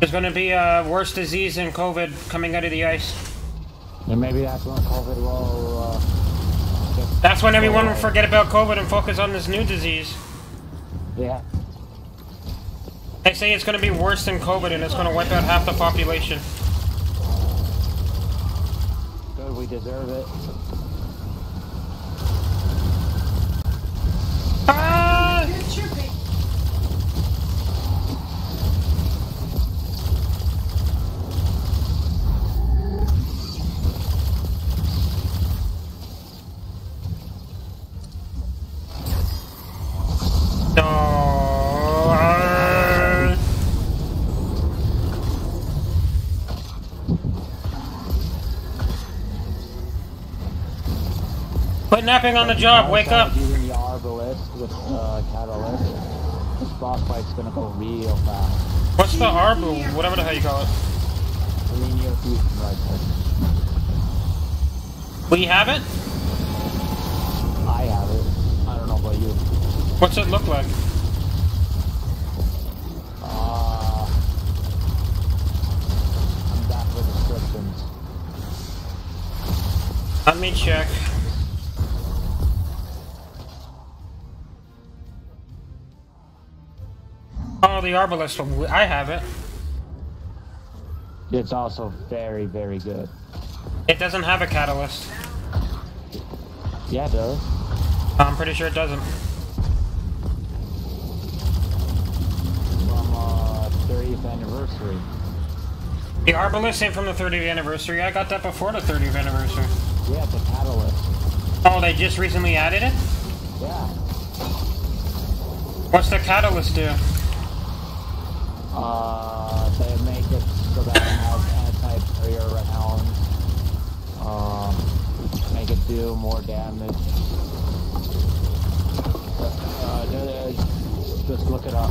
Speaker 2: there's going to be a worse disease than COVID coming out of the ice.
Speaker 1: And maybe that's when COVID will. Uh,
Speaker 2: That's when everyone will forget about COVID and focus on this new disease.
Speaker 1: Yeah.
Speaker 2: Say it's going to be worse than COVID and it's going to wipe out half the population.
Speaker 1: Good, we deserve it.
Speaker 2: Ah!
Speaker 4: Get your big
Speaker 2: No. Quit napping on the job. Wake up.
Speaker 1: Using the Arbalest with uh, Catalyst. This boss fight's gonna go real fast.
Speaker 2: What's the arbor? Whatever the hell you call it.
Speaker 1: Linear fusion rifle.
Speaker 2: We have it.
Speaker 1: I have it. I don't know about you.
Speaker 2: What's it look like?
Speaker 1: Uh, I'm back with descriptions.
Speaker 2: Let me check. The Arbalest. I have it.
Speaker 1: It's also very, very good.
Speaker 2: It doesn't have a catalyst.
Speaker 1: Yeah, it does.
Speaker 2: I'm pretty sure it doesn't.
Speaker 1: From uh, 30th anniversary.
Speaker 2: The Arbalest came from the 30th anniversary. I got that before the 30th anniversary.
Speaker 1: Yeah, the catalyst.
Speaker 2: Oh, they just recently added it?
Speaker 1: Yeah.
Speaker 2: What's the catalyst do?
Speaker 1: Uh, they make it so that it has anti-barrier rounds. Um, make it do more damage. Uh, there- just look it up.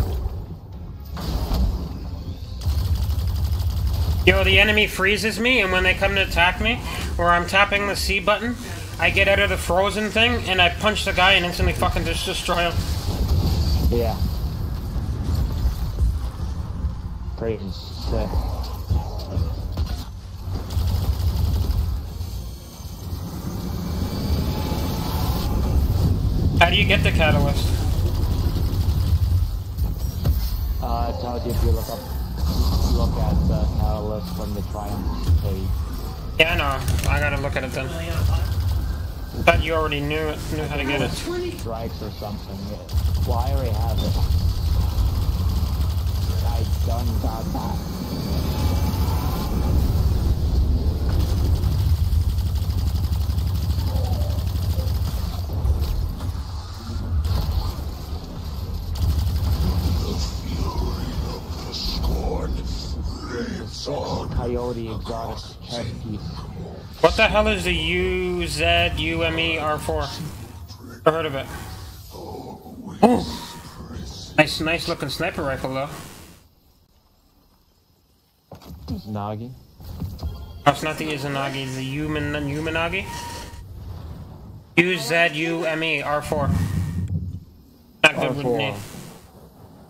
Speaker 2: Yo, the enemy freezes me, and when they come to attack me, or I'm tapping the C button, I get out of the frozen thing, and I punch the guy and instantly fucking just destroy him.
Speaker 1: Yeah. Pretty sick.
Speaker 2: How do you get the catalyst?
Speaker 1: Uh, it tells you if you look up, look at the catalyst from the Triumph page.
Speaker 2: Yeah, I know. I gotta look at it then. I Thought you already knew it, knew how to get it.
Speaker 1: Strikes or something. Well, I already have it. Got that.
Speaker 11: Scorn lives.
Speaker 1: Coyote exotic.
Speaker 2: What the hell is the U Z U M E R four? I heard of it. Nice, nice looking sniper rifle though.
Speaker 1: It's Nagi.
Speaker 2: Oh, it's not the Izanagi, it's the Human Humanagi. U Z U M E R four. Not good with me.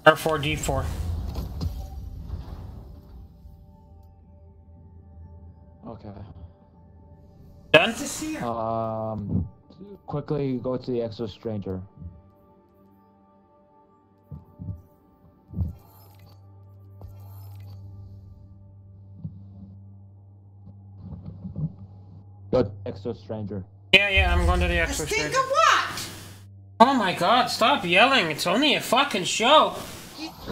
Speaker 2: R four D four.
Speaker 1: Okay.
Speaker 2: Done?
Speaker 1: Um, quickly go to the Exo Stranger. Go to Exo Stranger.
Speaker 2: Yeah, yeah, I'm going to the
Speaker 4: Exo
Speaker 2: Stranger.
Speaker 4: Think of what?
Speaker 2: Oh my god, stop yelling. It's only a fucking show.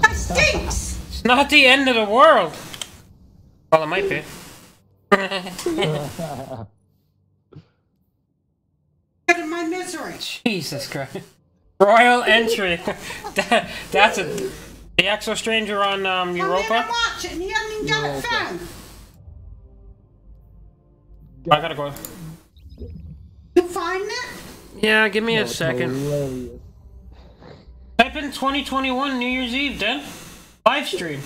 Speaker 4: That stinks.
Speaker 2: It's not the end of the world. Well, it might be.
Speaker 4: Get in my misery.
Speaker 2: Jesus Christ. Royal entry. that, that's a. The Exo Stranger on um,
Speaker 4: Come in and
Speaker 2: Europa?
Speaker 4: watch it, and you haven't even got it found.
Speaker 2: I gotta go.
Speaker 4: You find it?
Speaker 2: Yeah, give me a second. Type in 2021 New Year's Eve, then. Live stream.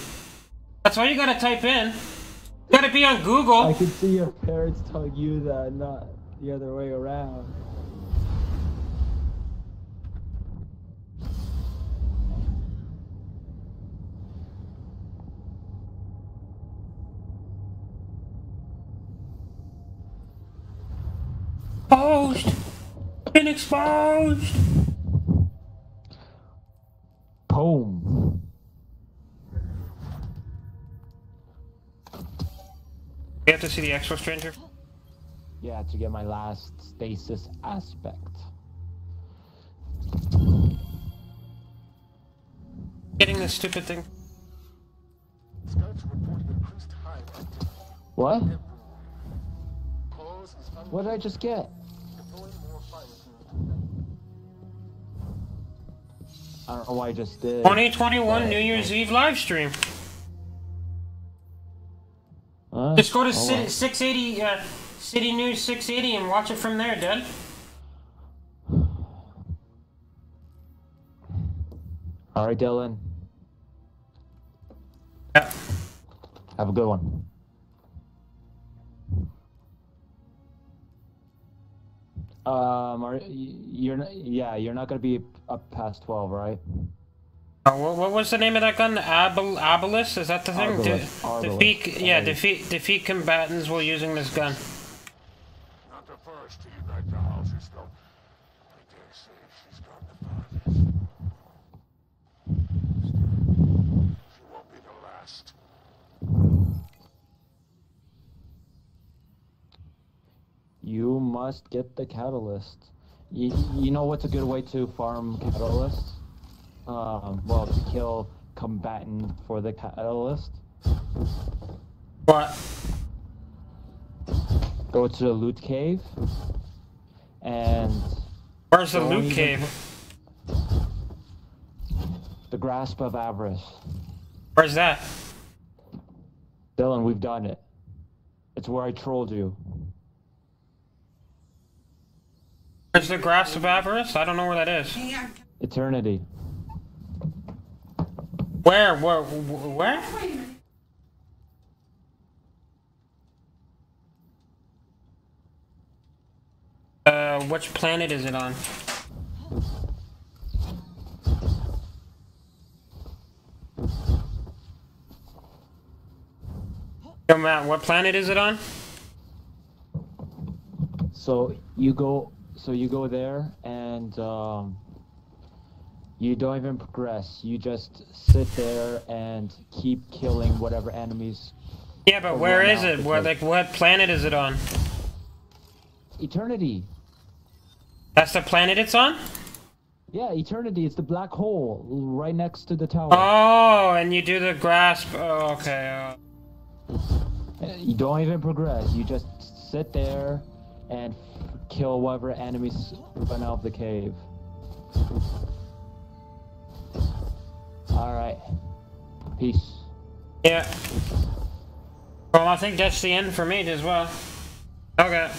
Speaker 2: That's why you gotta type in. You gotta be on Google.
Speaker 1: I
Speaker 2: Google.
Speaker 1: can see your parents telling you that, not the other way around.
Speaker 2: Exposed. Been exposed.
Speaker 1: Boom.
Speaker 2: You have to see the Exo Stranger.
Speaker 1: Yeah, to get my last stasis aspect.
Speaker 2: Getting this stupid thing.
Speaker 1: What? What did I just get? I don't know why I just did.
Speaker 2: 2021 but, New Year's Eve live stream.
Speaker 1: Uh,
Speaker 2: just go to 680 uh, City News 680 and watch it from there, dude.
Speaker 1: All right, Dylan.
Speaker 2: Yeah.
Speaker 1: Have a good one. Um, are, you're not, yeah, you're not gonna be up past twelve, right?
Speaker 2: Uh, what, what was the name of that gun? Abel? Is that the thing? De-
Speaker 1: Arbalest, Arbalest.
Speaker 2: defeat, yeah, defeat, defeat combatants while using this gun.
Speaker 11: Not the first to unite the houses, though. I dare say she's gone the farthest. She won't be the last.
Speaker 1: You must get the catalyst. You, you know what's a good way to farm catalyst? Um, well, to kill combatant for the catalyst.
Speaker 2: What?
Speaker 1: Go to the loot cave, and
Speaker 2: Where's the loot cave?
Speaker 1: the grasp of avarice.
Speaker 2: Where's that?
Speaker 1: Dylan, we've done it. It's where I trolled you.
Speaker 2: Where's the grasp of avarice? I don't know where that is.
Speaker 1: Eternity.
Speaker 2: Where? Where? Where?
Speaker 4: Wait a minute.
Speaker 2: Uh, which planet is it on? Yo, Matt, what planet is it on?
Speaker 1: So you go, so you go there, and um, you don't even progress. You just sit there and keep killing whatever enemies.
Speaker 2: Yeah, but where is it? Where, like, what planet is it on?
Speaker 1: Eternity.
Speaker 2: That's the planet it's on?
Speaker 1: Yeah, eternity. It's the black hole right next to the tower.
Speaker 2: Oh, and you do the grasp. Oh, okay. Uh,
Speaker 1: You don't even progress. You just sit there and kill whatever enemies run out of the cave. All right. Peace.
Speaker 2: yeah. Well, I think that's the end for me as well. Okay.